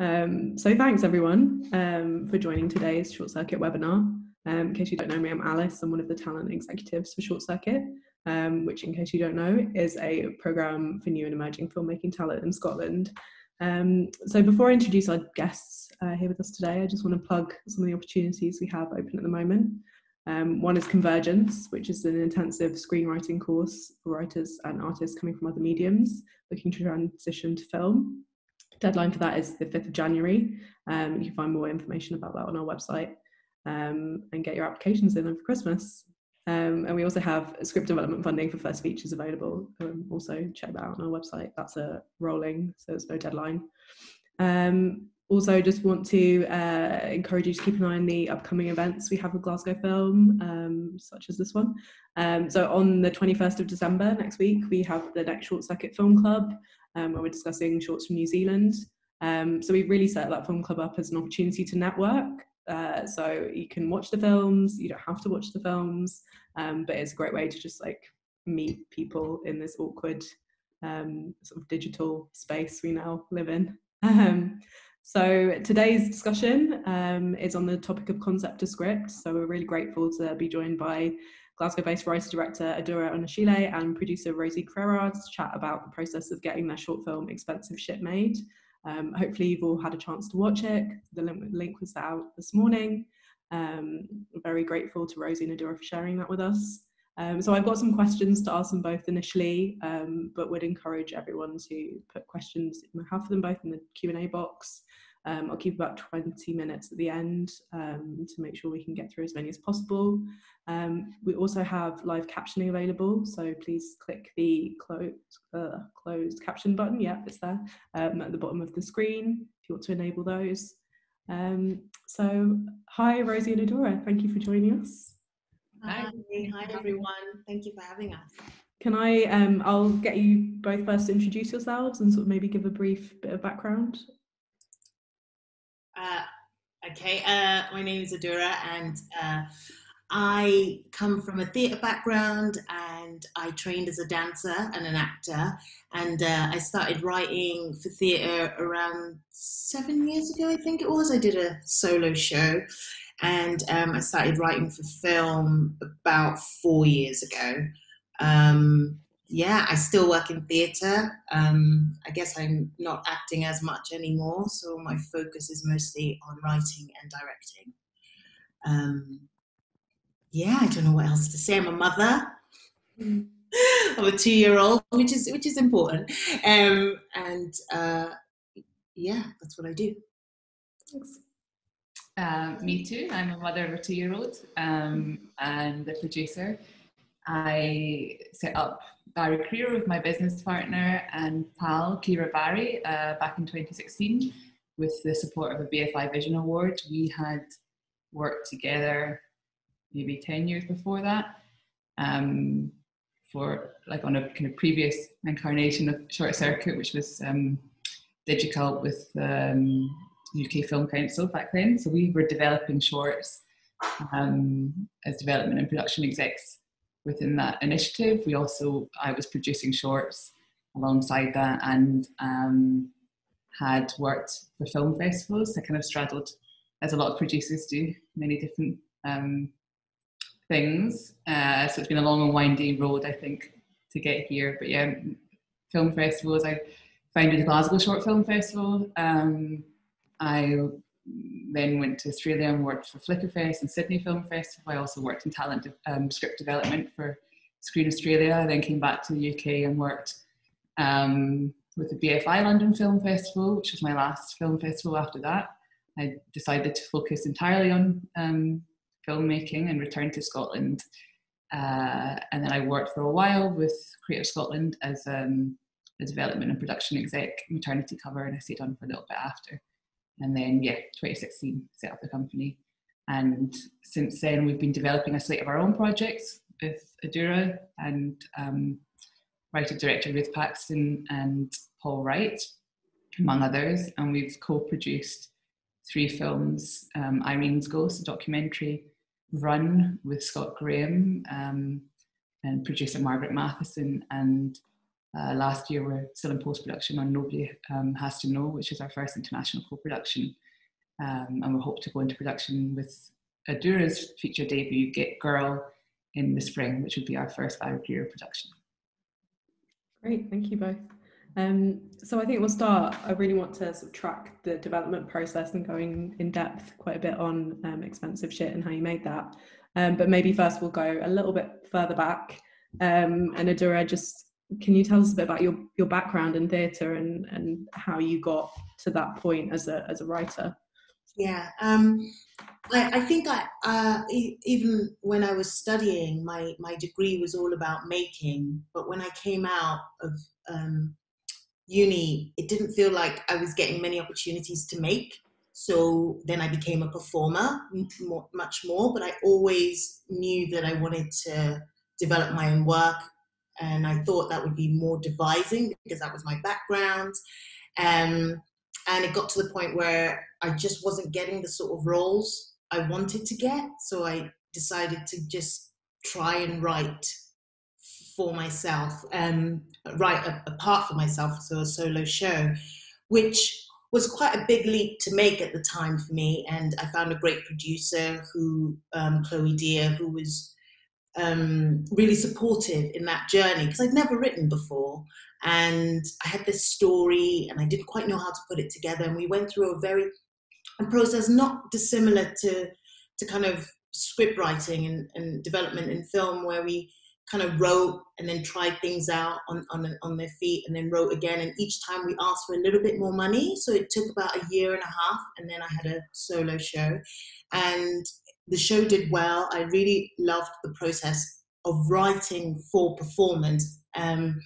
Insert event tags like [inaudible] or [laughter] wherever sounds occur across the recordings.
Um, so thanks everyone um, for joining today's Short Circuit webinar. Um, in case you don't know me, I'm Alice. I'm one of the talent executives for Short Circuit, um, which in case you don't know is a programme for new and emerging filmmaking talent in Scotland. Um, so before I introduce our guests uh, here with us today, I just want to plug some of the opportunities we have open at the moment. Um, one is Convergence, which is an intensive screenwriting course for writers and artists coming from other mediums looking to transition to film. Deadline for that is the 5th of January. Um, you can find more information about that on our website um, and get your applications in over Christmas. Um, and we also have script development funding for first features available. Um, also check that out on our website. That's a rolling, so there's no deadline. Um, also, just want to uh, encourage you to keep an eye on the upcoming events we have with Glasgow Film, um, such as this one. So on the 21st of December next week, we have the next Short Circuit Film Club, um, where we're discussing shorts from New Zealand. Um, so we've really set that film club up as an opportunity to network. Uh, so you can watch the films, you don't have to watch the films, um, but it's a great way to just like meet people in this awkward um, sort of digital space we now live in. Um, so today's discussion um, is on the topic of concept to script. So we're really grateful to be joined by Glasgow-based writer-director Adura Onashile and producer Rosie Crerar to chat about the process of getting their short film Expensive Shit made. Um, hopefully you've all had a chance to watch it. The link, link was out this morning. Um, very grateful to Rosie and Adura for sharing that with us. Um, so I've got some questions to ask them both initially, um, but would encourage everyone to put questions you have for them both in the Q&A box. Um, I'll keep about 20 minutes at the end um, to make sure we can get through as many as possible. Um, we also have live captioning available, so please click the close, uh, closed caption button. Yeah, it's there um, at the bottom of the screen if you want to enable those. Um, so, hi, Rosie and Adura. Thank you for joining us. Hi, hi everyone. Thank you for having us. Can I, um, I'll get you both first to introduce yourselves and sort of maybe give a brief bit of background uh, okay, uh, my name is Adura, and uh, I come from a theatre background, and I trained as a dancer and an actor, and uh, I started writing for theatre around seven years ago, I think it was. I did a solo show, and um, I started writing for film about four years ago. Um, yeah, I still work in theatre. Um, I guess I'm not acting as much anymore, so my focus is mostly on writing and directing. Um, yeah, I don't know what else to say. I'm a mother [laughs] of a two-year-old, which is which is important, um, and uh, yeah, that's what I do. Uh, me too. I'm a mother of a two-year-old um, and a producer. I set up Barry Crerar with my business partner and pal, Ciara Barry, uh, back in 2016 with the support of a BFI Vision Award. We had worked together maybe 10 years before that um, for like on a kind of previous incarnation of Short Circuit, which was um, with um, UK Film Council back then. So we were developing shorts um, as development and production execs within that initiative. We also, I was producing shorts alongside that and um, had worked for film festivals. I kind of straddled, as a lot of producers do, many different um, things. Uh, so it's been a long and windy road, I think, to get here. But yeah, film festivals. I founded the Glasgow Short Film Festival. Um, I then went to Australia and worked for Flickerfest and Sydney Film Festival. I also worked in talent um, script development for Screen Australia. I then came back to the UK and worked um, with the BFI London Film Festival, which was my last film festival after that. I decided to focus entirely on um, filmmaking and returned to Scotland. Uh, and then I worked for a while with Creative Scotland as um, a development and production exec, maternity cover, and I stayed on for a little bit after. And then, yeah, 2016, set up the company. And since then, we've been developing a slate of our own projects with Adura and um, writer director Ruth Paxton and Paul Wright, among others. And we've co produced three films um, Irene's Ghost, a documentary, Run with Scott Graham um, and producer Margaret Matheson, and Uh, last year, we're still in post production on Nobody um, Has to Know, which is our first international co production. Um, and we hope to go into production with Adura's feature debut, Get Girl, in the spring, which would be our first Creer production. Great, thank you both. Um, so I think we'll start. I really want to sort of track the development process and going in depth quite a bit on um, expensive shit and how you made that. Um, but maybe first we'll go a little bit further back. Um, and Adura, just can you tell us a bit about your your background in theatre and and how you got to that point as a as a writer? Yeah, um, I, I, think I uh, e- even when I was studying, my my degree was all about making. But when I came out of um, uni, it didn't feel like I was getting many opportunities to make. So then I became a performer more, much more. But I always knew that I wanted to develop my own work, and I thought that would be more devising because that was my background. Um, and it got to the point where I just wasn't getting the sort of roles I wanted to get. So I decided to just try and write for myself, um, write a, a part for myself, so a solo show, which was quite a big leap to make at the time for me. And I found a great producer who, um, Chloe Dear, who was um, really supportive in that journey because I'd never written before. And I had this story and I didn't quite know how to put it together. And we went through a very a process not dissimilar to, to kind of script writing and, and development in film where we kind of wrote and then tried things out on, on, on their feet and then wrote again. And each time we asked for a little bit more money. So it took about a year and a half. And then I had a solo show. And the show did well. I really loved the process of writing for performance. Um,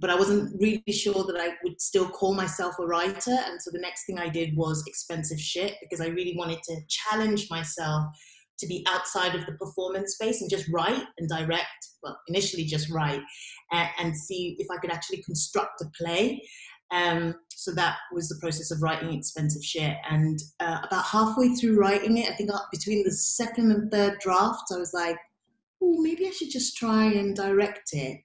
but I wasn't really sure that I would still call myself a writer. And so the next thing I did was expensive shit because I really wanted to challenge myself to be outside of the performance space and just write and direct. Well, initially just write and, and see if I could actually construct a play. Um, so that was the process of writing expensive shit. And uh, about halfway through writing it, I think between the second and third draft, I was like, oh, maybe I should just try and direct it.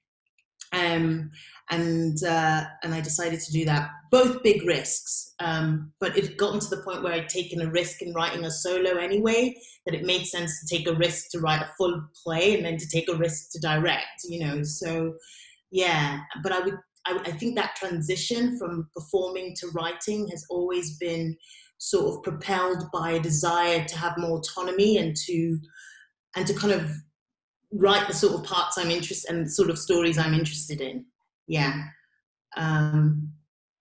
Um, and uh, and I decided to do that. Both big risks, um, but it had gotten to the point where I'd taken a risk in writing a solo anyway. That it made sense to take a risk to write a full play and then to take a risk to direct. You know, so yeah. But I would I, I think that transition from performing to writing has always been sort of propelled by a desire to have more autonomy and to and to kind of write the sort of parts I'm interested and sort of stories I'm interested in. Yeah. Um,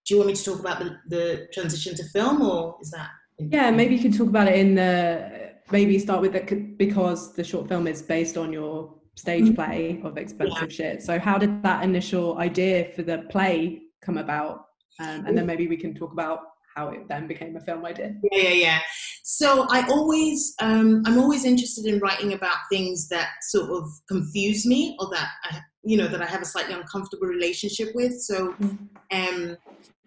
do you want me to talk about the, the transition to film or is that? Yeah, maybe you could talk about it in the, maybe start with it because the short film is based on your stage mm-hmm. play of expensive yeah. shit. So how did that initial idea for the play come about? Um, and then maybe we can talk about how it then became a film idea. Yeah, yeah, yeah. So I always, um, I'm always interested in writing about things that sort of confuse me or that I, you know, that I have a slightly uncomfortable relationship with. So, mm-hmm. um,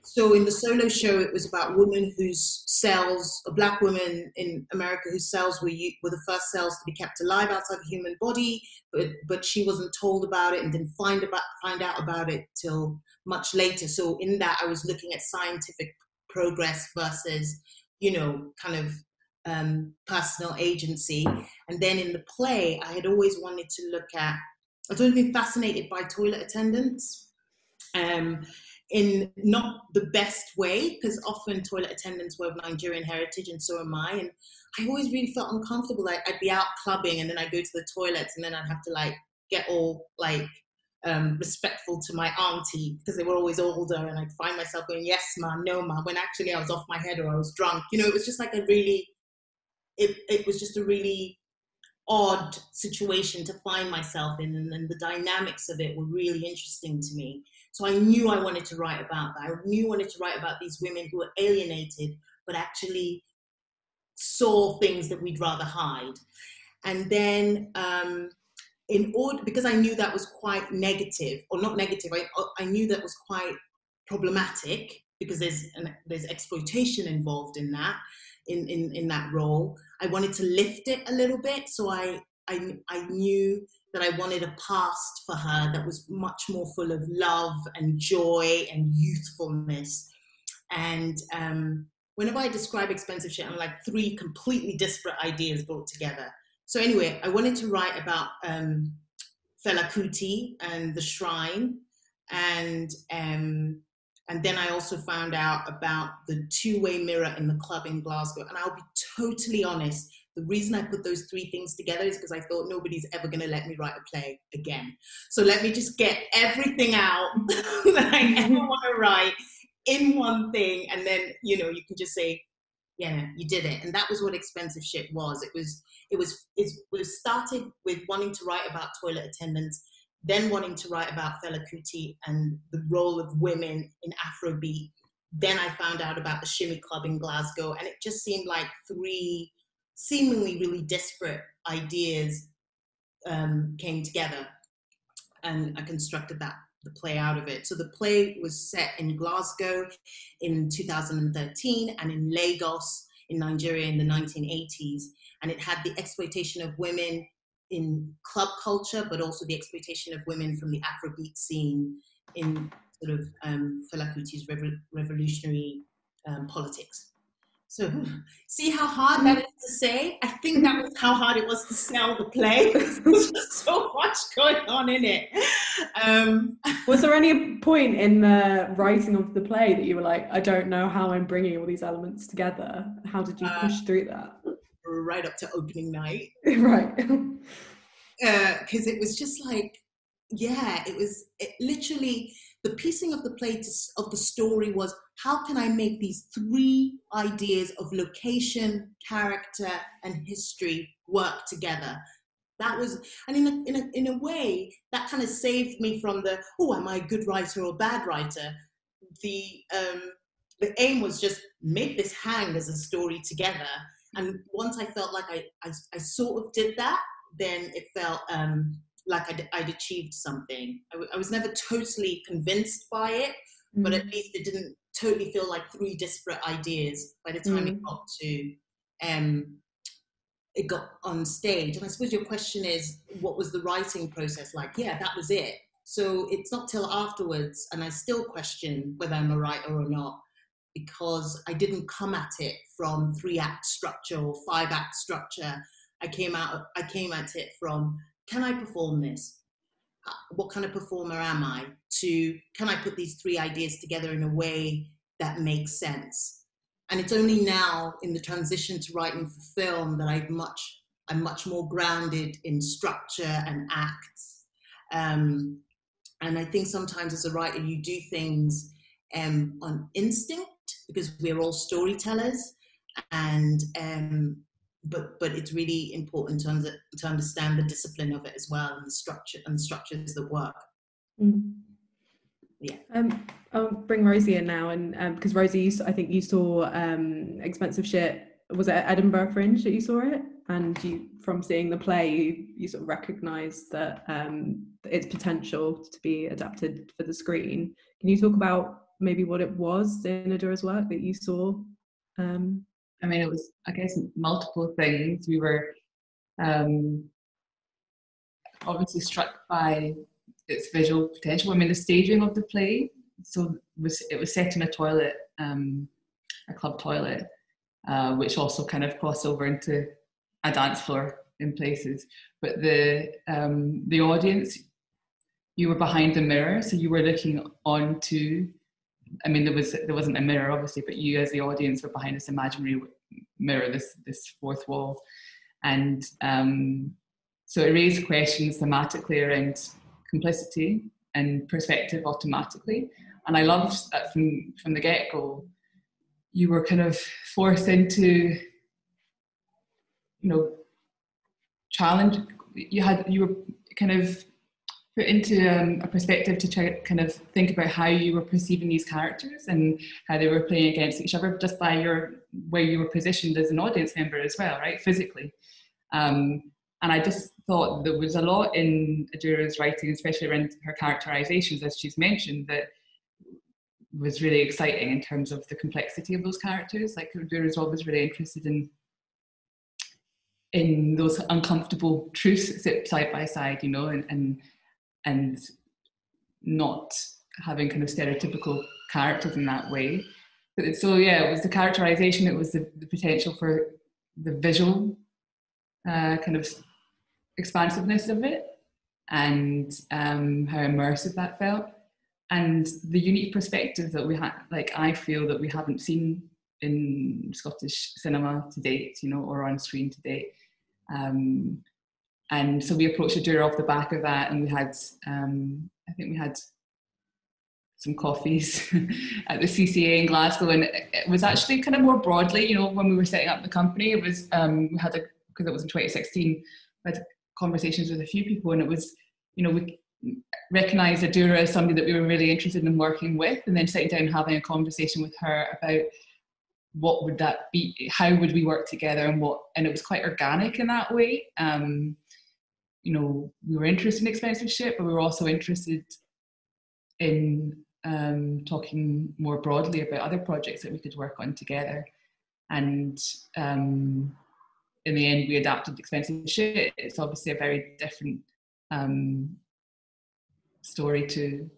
so in the solo show, it was about women whose cells, a black woman in America whose cells were were the first cells to be kept alive outside the human body, but but she wasn't told about it and didn't find about find out about it till much later. So in that, I was looking at scientific progress versus, you know, kind of um, personal agency. And then in the play, I had always wanted to look at. I've always been fascinated by toilet attendants. Um, in not the best way, because often toilet attendants were of Nigerian heritage, and so am I. And I always really felt uncomfortable. Like I'd be out clubbing, and then I'd go to the toilets, and then I'd have to like get all like um, respectful to my auntie because they were always older, and I'd find myself going, "Yes, ma, no, ma," when actually I was off my head or I was drunk. You know, it was just like a really, it it was just a really odd situation to find myself in, and, and the dynamics of it were really interesting to me. So I knew I wanted to write about that. I knew I wanted to write about these women who were alienated, but actually saw things that we'd rather hide. And then, um, in order, because I knew that was quite negative, or not negative, I, I knew that was quite problematic because there's an, there's exploitation involved in that, in, in in that role. I wanted to lift it a little bit, so I I, I knew that I wanted a past for her that was much more full of love and joy and youthfulness. And um, whenever I describe expensive shit, I'm like three completely disparate ideas brought together. So anyway, I wanted to write about um, Fela Kuti and the shrine, and um, and then I also found out about the two-way mirror in the club in Glasgow. And I'll be totally honest, the reason I put those three things together is because I thought nobody's ever going to let me write a play again. So let me just get everything out [laughs] that I [laughs] ever want to write in one thing, and then you know you can just say, yeah, you did it. And that was what expensive shit was. It was it was it was started with wanting to write about toilet attendants, then wanting to write about Fela Kuti and the role of women in Afrobeat. Then I found out about the Shimmy Club in Glasgow, and it just seemed like three seemingly really disparate ideas um, came together, and I constructed that the play out of it. So the play was set in Glasgow in 2013 and in Lagos in Nigeria in the 1980s. And it had the exploitation of women in club culture, but also the exploitation of women from the Afrobeat scene in sort of um, Fela Kuti's revolutionary um, politics. So see how hard that is to say? I think that was how hard it was to sell the play. [laughs] There's just so much going on in it. Um, was there any point in the writing of the play that you were like, I don't know how I'm bringing all these elements together? How did you uh, push uh, through that? Right up to opening night. [laughs] right. Because uh, it was just like, yeah, it was it literally the piecing of the play of the story was how can I make these three ideas of location, character, and history work together? That was, and in a, in a, in a way, that kind of saved me from the, oh, am I a good writer or bad writer? The, um, the aim was just make this hang as a story together. And once I felt like I, I, I sort of did that, then it felt um, like I'd, I'd achieved something. I, w- I was never totally convinced by it, mm. but at mm. least it didn't totally feel like three disparate ideas by the time mm. it got to um, it got on stage. And I suppose your question is, what was the writing process like? Yeah, that was it. So it's not till afterwards, and I still question whether I'm a writer or not, because I didn't come at it from three act structure or five act structure. I came out. I came at it from can I perform this? Uh, what kind of performer am I? To can I put these three ideas together in a way that makes sense? And it's only now in the transition to writing for film that I've much I'm much more grounded in structure and acts. Um, and I think sometimes as a writer, you do things um, on instinct because we're all storytellers, and um, but but it's really important to, under, to understand the discipline of it as well and the structure and the structures that work. Mm. Yeah. Um, I'll bring Rosie in now, and um, because Rosie, I think you saw um, expensive shit. Was it Edinburgh Fringe that you saw it? And you, from seeing the play, you, you sort of recognised that um, its potential to be adapted for the screen. Can you talk about maybe what it was in Adura's work that you saw um, I mean, it was, I guess, multiple things. We were um, obviously struck by its visual potential. I mean, the staging of the play, so it was, it was set in a toilet, um, a club toilet, uh, which also kind of crossed over into a dance floor in places. But the um, the audience, you were behind the mirror, so you were looking onto I mean, there was there wasn't a mirror, obviously, but you as the audience were behind this imaginary mirror, this this fourth wall, and um, so it raised questions thematically around complicity and perspective automatically. And I loved that from from the get go, you were kind of forced into, you know, challenge. You had you were kind of put into um, a perspective to try to kind of think about how you were perceiving these characters and how they were playing against each other just by your where you were positioned as an audience member as well right physically. Um, and i just thought there was a lot in adura's writing especially around her characterizations as she's mentioned that was really exciting in terms of the complexity of those characters. Like adura's always really interested in in those uncomfortable truths sit side by side, you know, and and and not having kind of stereotypical characters in that way. But so yeah, it was the characterization, it was the, the potential for the visual uh, kind of expansiveness of it and um, how immersive that felt and the unique perspective that we had like i feel that we haven't seen in scottish cinema to date you know or on screen to date um, and so we approached Adura off the back of that and we had um, i think we had some coffees [laughs] at the CCA in Glasgow, and it was actually kind of more broadly, you know, when we were setting up the company, it was um, we had a because it was in 2016, we had conversations with a few people, and it was, you know, we recognized Adura as somebody that we were really interested in working with, and then sitting down and having a conversation with her about what would that be, how would we work together, and what, and it was quite organic in that way. Um, you know, we were interested in expensive shit, but we were also interested in um, talking more broadly about other projects that we could work on together. And um, in the end, we adapted Expensive Shit. It's obviously a very different um, story to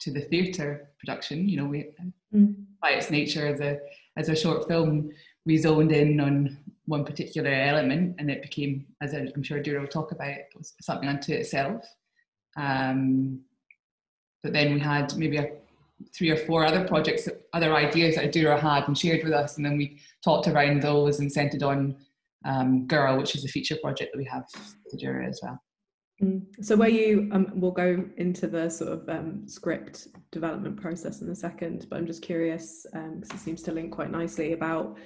to the theatre production. You know, we mm. by its nature, the as a short film, we zoned in on one particular element, and it became, as I'm sure Dura will talk about, something unto itself. Um, but then we had maybe a, three or four other projects, other ideas that Adura had and shared with us, and then we talked around those and centered on um, Girl, which is a feature project that we have with Adura as well. Mm. So where you, um, we'll go into the sort of um, script development process in a second, but I'm just curious because um, it seems to link quite nicely about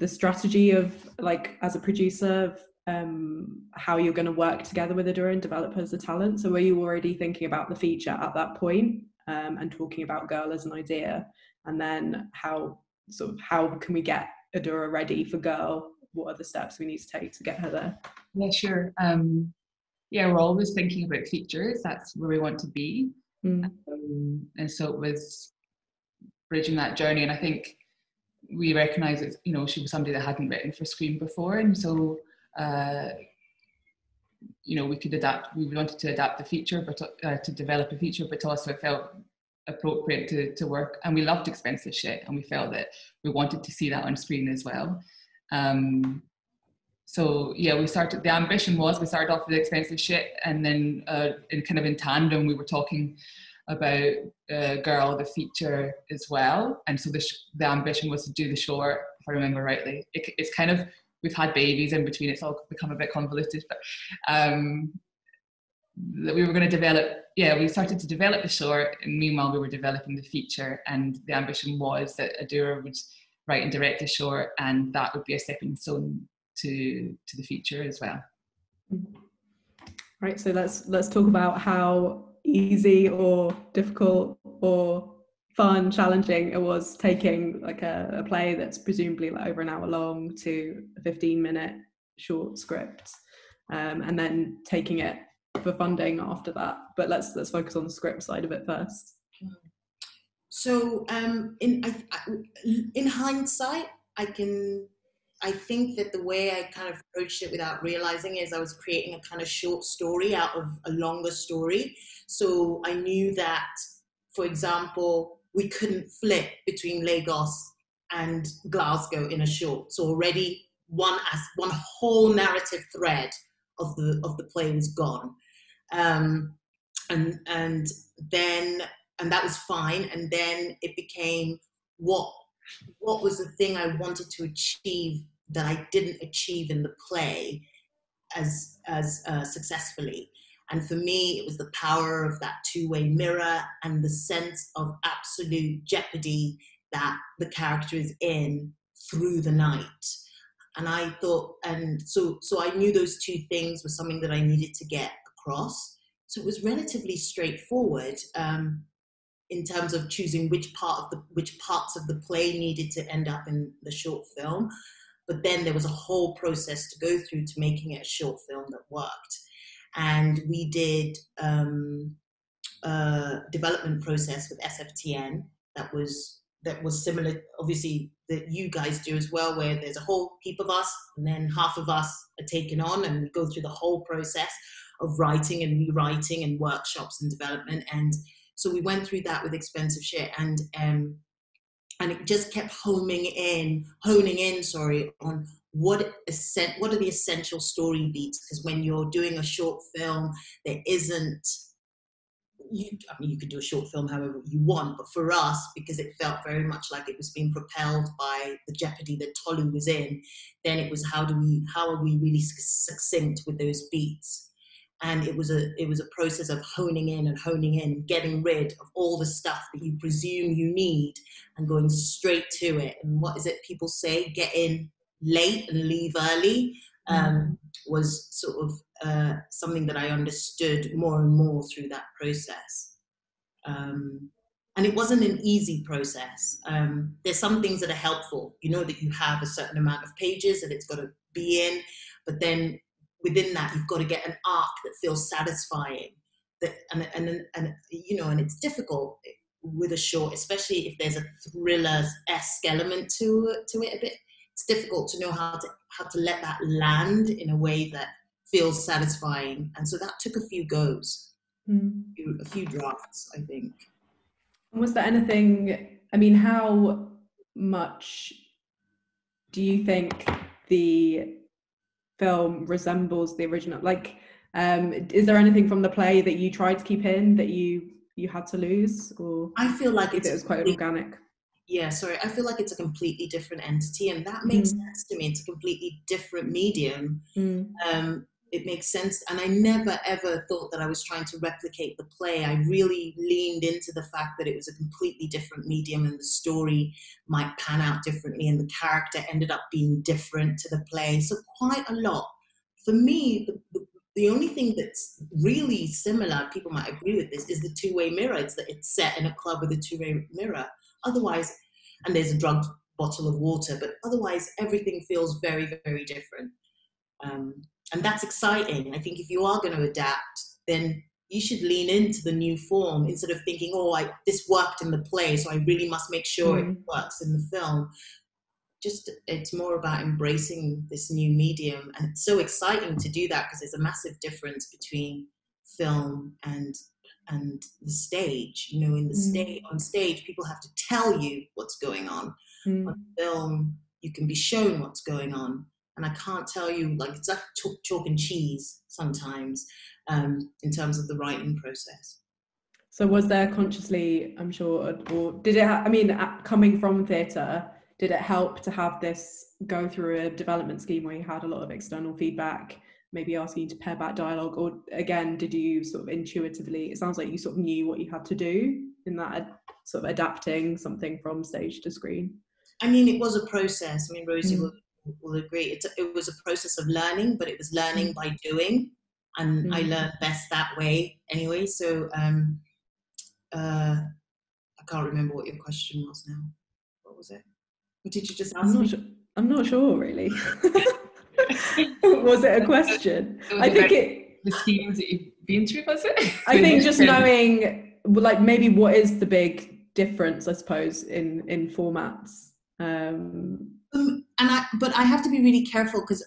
the strategy of like as a producer um, how you're going to work together with Adura and develop as a talent. So were you already thinking about the feature at that point, um, and talking about Girl as an idea, and then how sort of how can we get Adura ready for Girl? What are the steps we need to take to get her there? Yeah, sure. Um, yeah, we're always thinking about features. That's where we want to be, mm. Um, and so it was bridging that journey. And I think we recognised that you know she was somebody that hadn't written for screen before, and so uh, you know, we could adapt, we wanted to adapt the feature, but uh, to develop a feature, but also felt appropriate to, to work. And we loved expensive shit, and we felt that we wanted to see that on screen as well. Um, so yeah, we started. The ambition was we started off with expensive shit, and then uh, in kind of in tandem, we were talking about uh, Girl, the feature as well. And so the sh- the ambition was to do the short, if I remember rightly. It, it's kind of we've had babies in between. It's all become a bit convoluted, but um, that we were going to develop. Yeah, we started to develop the short, and meanwhile we were developing the feature. And the ambition was that Adura would write and direct the short, and that would be a stepping stone to to the feature as well. Right. So let's let's talk about how easy or difficult or fun, challenging it was taking like a, a, play that's presumably like over an hour long to a 15 minute short script um, and then taking it for funding after that. But let's let's focus on the script side of it first. So um, in I, in hindsight, I can I think that the way I kind of approached it without realizing is I was creating a kind of short story out of a longer story. So I knew that, for example, we couldn't flip between Lagos and Glasgow in a short. So already one as one whole narrative thread of the of the play was gone, um, and and then and that was fine. And then it became what what was the thing I wanted to achieve that I didn't achieve in the play as as uh, successfully. And for me, it was the power of that two way mirror and the sense of absolute jeopardy that the character is in through the night. And I thought, and so, so I knew those two things were something that I needed to get across. So it was relatively straightforward um, in terms of choosing which part of the which parts of the play needed to end up in the short film. But then there was a whole process to go through to making it a short film that worked and we did um, a development process with SFTN that was that was similar. Obviously, that you guys do as well, where there's a whole heap of us, and then half of us are taken on, and we go through the whole process of writing and rewriting and workshops and development. And so we went through that with expensive shit, and um, and it just kept homing in, honing in, sorry, on what what are the essential story beats? Because when you're doing a short film there isn't you I mean you could do a short film however you want but for us because it felt very much like it was being propelled by the jeopardy that Tolu was in then it was how do we how are we really succinct with those beats and it was a it was a process of honing in and honing in and getting rid of all the stuff that you presume you need and going straight to it and what is it people say get in late and leave early um, mm. was sort of uh, something that I understood more and more through that process. Um, and it wasn't an easy process. Um, there's some things that are helpful. You know that you have a certain amount of pages that it's got to be in, but then within that you've got to get an arc that feels satisfying. That and and and you know, and it's difficult with a short, especially if there's a thriller esque element to to it a bit it's difficult to know how to how to let that land in a way that feels satisfying. And so that took a few goes, mm. a few drafts, I think. Was there anything? I mean, how much do you think the film resembles the original? Like, um, is there anything from the play that you tried to keep in that you you had to lose, or I feel like it was quite organic? yeah sorry i feel like it's a completely different entity and that makes mm. sense to me it's a completely different medium mm. um, it makes sense. And i never ever thought that i was trying to replicate the play. I really leaned into the fact that it was a completely different medium and the story might pan out differently and the character ended up being different to the play. So quite a lot. For me the, the, only thing that's really similar people might agree with this is the two-way mirror. It's that it's set in a club with a two-way mirror. Otherwise, and there's a drugged bottle of water, but otherwise everything feels very, very different. Um, and that's exciting. I think if you are going to adapt, then you should lean into the new form instead of thinking, oh, I, this worked in the play, so I really must make sure mm. it works in the film. Just it's more about embracing this new medium, and it's so exciting to do that because there's a massive difference between film and and the stage. You know, in the mm. stage on stage, people have to tell you what's going on. Mm. On film, you can be shown what's going on, and I can't tell you like it's like chalk, chalk and cheese sometimes um, in terms of the writing process. So was there consciously, I'm sure, or did it? Ha- I mean, coming from theatre, did it help to have this go through a development scheme where you had a lot of external feedback? maybe asking you to pair back dialogue or again did you sort of intuitively it sounds like you sort of knew what you had to do in that sort of adapting something from stage to screen i mean it was a process i mean rosie mm. Will, agree it's it was a process of learning but it was learning mm. by doing and mm. i learned best that way anyway so um uh i can't remember what your question was now what was it what did you just ask I'm not? Sure, I'm not sure really [laughs] was it a [laughs] question? It I think it. The schemes that you've been through, was it? I think [laughs] just knowing, like, maybe what is the big difference, I suppose, in in formats. Um, um, and I, but I have to be really careful because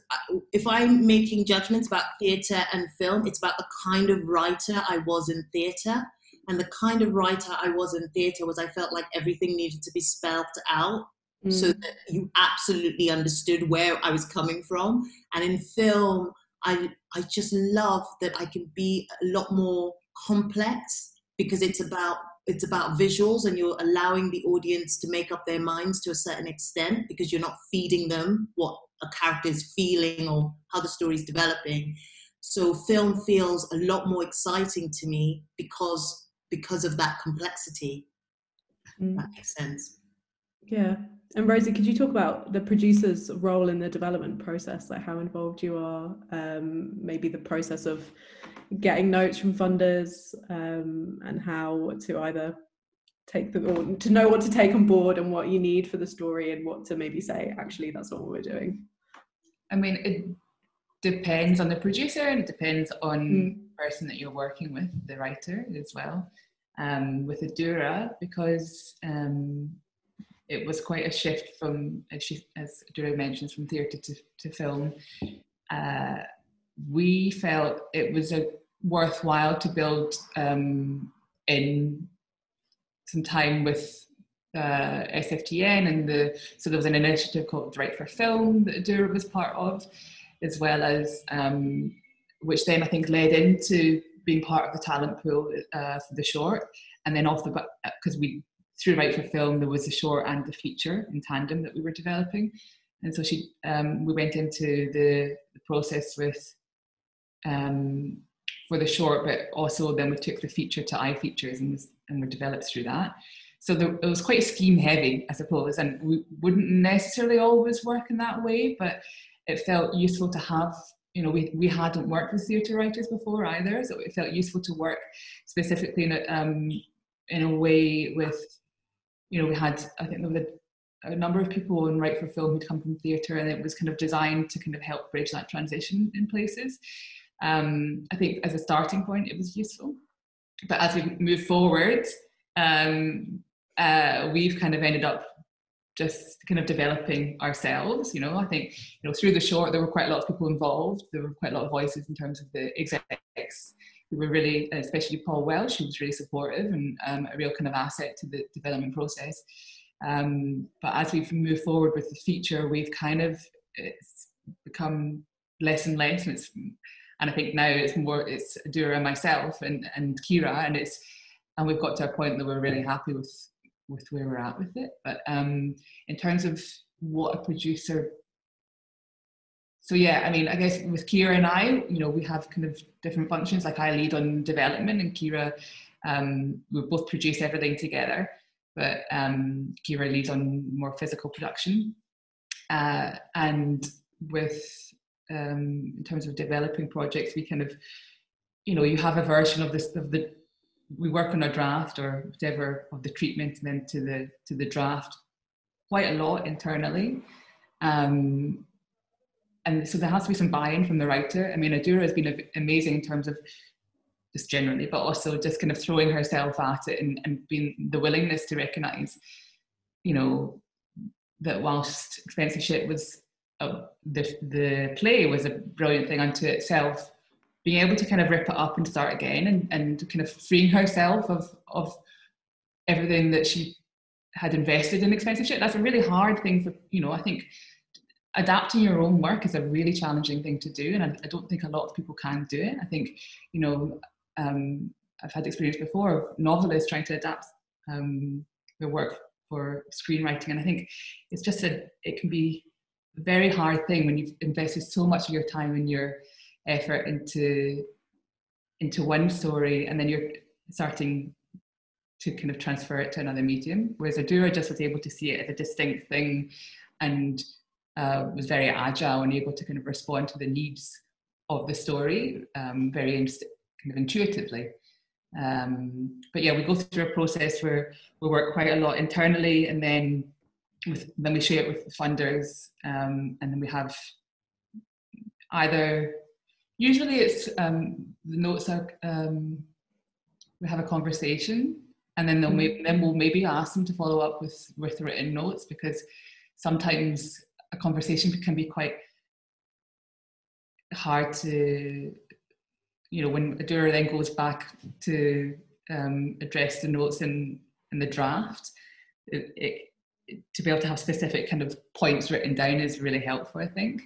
if I'm making judgments about theatre and film, it's about the kind of writer I was in theatre. And the kind of writer I was in theatre was I felt like everything needed to be spelled out mm. so that you absolutely understood where I was coming from. And in film, I I just love that I can be a lot more complex because it's about it's about visuals and you're allowing the audience to make up their minds to a certain extent because you're not feeding them what a character is feeling or how the story is developing. So film feels a lot more exciting to me because because of that complexity. Mm. That makes sense. Yeah, and Rosie, could you talk about the producer's role in the development process, like how involved you are, um, maybe the process of getting notes from funders, um, and how to either take the or to know what to take on board and what you need for the story, and what to maybe say, actually, that's not what we're doing. I mean, it depends on the producer, and it depends on mm. the person that you're working with, the writer as well. Um, with Adura, because um, it was quite a shift from, as, she, as Dura mentions, from theatre to, to film. Uh, we felt it was a worthwhile to build um, in some time with uh, SFTN and the so there was an initiative called Write for Film that Dura was part of, as well as um, which then I think led into being part of the talent pool uh, for the short, and then off the because we through Write for Film there was the short and the feature in tandem that we were developing, and so she um, we went into the, the process with um, for the short, but also then we took the feature to iFeatures and and were developed through that. So it was quite scheme heavy, I suppose, and we wouldn't necessarily always work in that way, but it felt useful to have you know, we, we hadn't worked with theatre writers before either, so it felt useful to work specifically in a, um, in a way with, you know, we had, I think there were a number of people in Write for Film who'd come from theatre and it was kind of designed to kind of help bridge that transition in places. Um, I think as a starting point, it was useful. But as we move forward, um, uh, we've kind of ended up just kind of developing ourselves. You know, I think you know through the short there were quite a lot of people involved. There were quite a lot of voices in terms of the execs who were really, especially Paul Welsh, who was really supportive and um, a real kind of asset to the development process. Um, but as we've moved forward with the feature, we've kind of it's become less and less, and it's and I think now it's more it's Dura myself and and Ciara, and it's and we've got to a point that we're really happy with with where we're at with it. But um, in terms of what a producer, so yeah, I mean, I guess with Ciara and I, you know, we have kind of different functions. Like I lead on development, and Ciara, um, we both produce everything together. But um, Ciara leads on more physical production, uh, and with um, in terms of developing projects, we kind of, you know, you have a version of this of the we work on a draft or whatever of the treatment and then to the to the draft quite a lot internally. Um, and so there has to be some buy-in from the writer. I mean adura has been amazing in terms of just generally but also just kind of throwing herself at it and, and being the willingness to recognize you know that whilst expensive shit was uh, the the play was a brilliant thing unto itself. Being able to kind of rip it up and start again and, and kind of freeing herself of of everything that she had invested in expensive shit that's a really hard thing for you know i think adapting your own work is a really challenging thing to do and i, I don't think a lot of people can do it. I think you know um, i've had experience before of novelists trying to adapt um, their work for screenwriting and i think it's just a it can be very hard thing when you've invested so much of your time and your effort into into one story and then you're starting to kind of transfer it to another medium. Whereas Adura just was able to see it as a distinct thing and uh, was very agile and able to kind of respond to the needs of the story um, very kind of intuitively. Um, but yeah we go through a process where we work quite a lot internally and then with, then we share it with the funders um, and then we have either usually it's um, the notes are um, we have a conversation and then they'll mm-hmm. then we'll maybe ask them to follow up with with written notes because sometimes a conversation can be quite hard to you know when Adura then goes back to um, address the notes in in the draft it, it, to be able to have specific kind of points written down is really helpful I think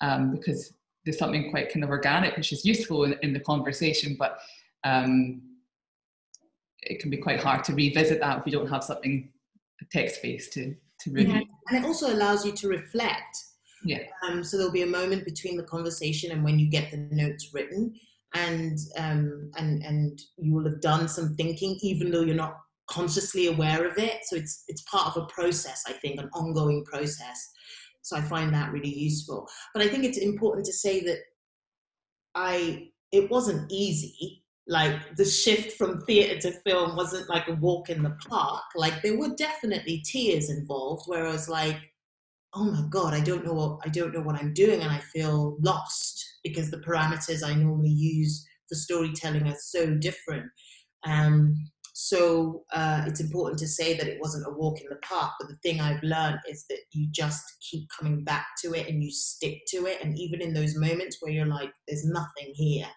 um, because there's something quite kind of organic which is useful in, in the conversation but um, it can be quite hard to revisit that if you don't have something text based to to review yeah. and it also allows you to reflect yeah um, so there'll be a moment between the conversation and when you get the notes written and um, and and you will have done some thinking even though you're not consciously aware of it so it's it's part of a process i think an ongoing process so I find that really useful. But I think it's important to say that I it wasn't easy. Like the shift from theatre to film wasn't like a walk in the park. Like there were definitely tears involved where I was like, oh my god, I don't know what I don't know what I'm doing and I feel lost because the parameters I normally use for storytelling are so different. Um, so uh, it's important to say that it wasn't a walk in the park. But the thing I've learned is that you just keep coming back to it and you stick to it. And even in those moments where you're like, there's nothing here,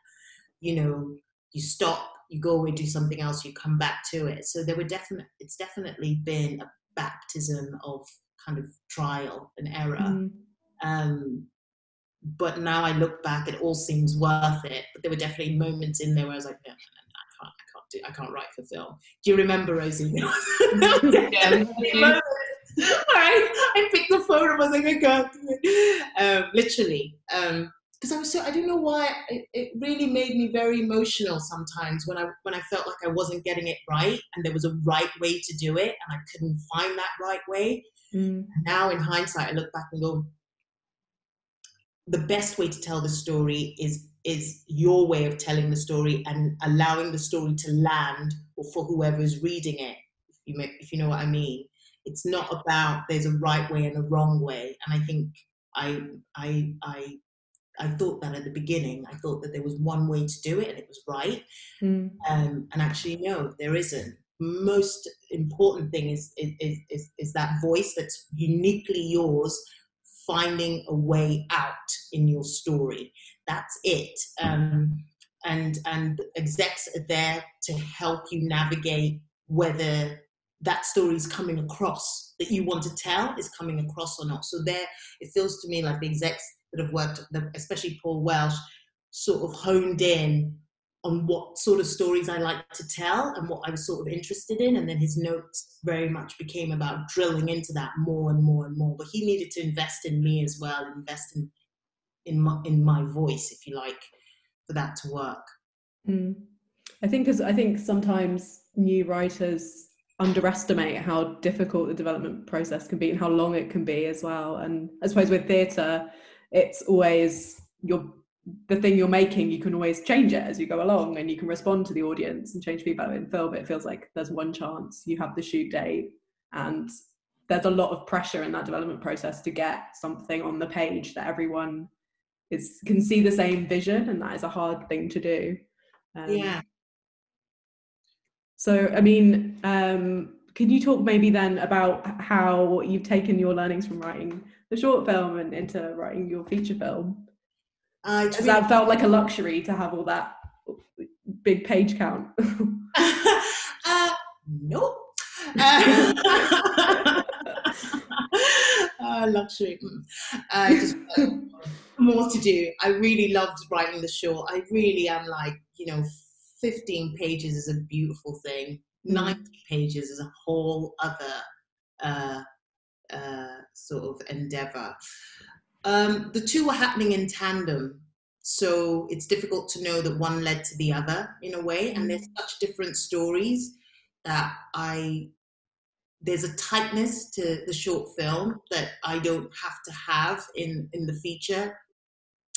you know, you stop, you go away, do something else, you come back to it. So there were definitely, it's definitely been a baptism of kind of trial and error. Mm. Um, but now I look back, it all seems worth it. But there were definitely moments in there where I was like, no, no, no do, I can't write for film. Do you remember Rosie? [laughs] yeah, [laughs] All right, [laughs] I picked the phone and was like, I can't do it. Um, literally, because um, I was so I don't know why it, it, really made me very emotional sometimes when I when I felt like I wasn't getting it right and there was a right way to do it and I couldn't find that right way. Mm. Now in hindsight, I look back and go, the best way to tell the story is is your way of telling the story and allowing the story to land or for whoever is reading it if you, may, if you know what i mean it's not about there's a right way and a wrong way and i think i i i I thought that at the beginning. I thought that there was one way to do it and it was right. Mm. Um, and actually, no, there isn't. Most important thing is, is, is, is that voice that's uniquely yours finding a way out in your story. That's it. Um, and and execs are there to help you navigate whether that story is coming across that you want to tell is coming across or not. So there, it feels to me like the execs that have worked, especially Paul Welsh, sort of honed in on what sort of stories I like to tell and what I was sort of interested in. And then his notes very much became about drilling into that more and more and more. But he needed to invest in me as well, invest in in my in my voice, if you like, for that to work. Mm. I think because I think sometimes new writers underestimate how difficult the development process can be and how long it can be as well. And I suppose with theatre, it's always you're the thing you're making, you can always change it as you go along and you can respond to the audience and change feedback in film. But it feels like there's one chance you have the shoot date and there's a lot of pressure in that development process to get something on the page that everyone is can see the same vision and that is a hard thing to do. Um, yeah. So, I mean, um, can you talk maybe then about how you've taken your learnings from writing the short film and into writing your feature film? Uh, really- that felt like a luxury to have all that big page count. [laughs] uh, nope. Uh, [laughs] [laughs] uh, [laughs] luxury. Uh, just more to do. I really loved writing the short. I really am like, you know, 15 pages is a beautiful thing. Mm. 90 pages is a whole other uh, uh, sort of endeavor. Um, the two were happening in tandem. So it's difficult to know that one led to the other in a way. And there's mm. such different stories that I, there's a tightness to the short film that I don't have to have in, in the feature,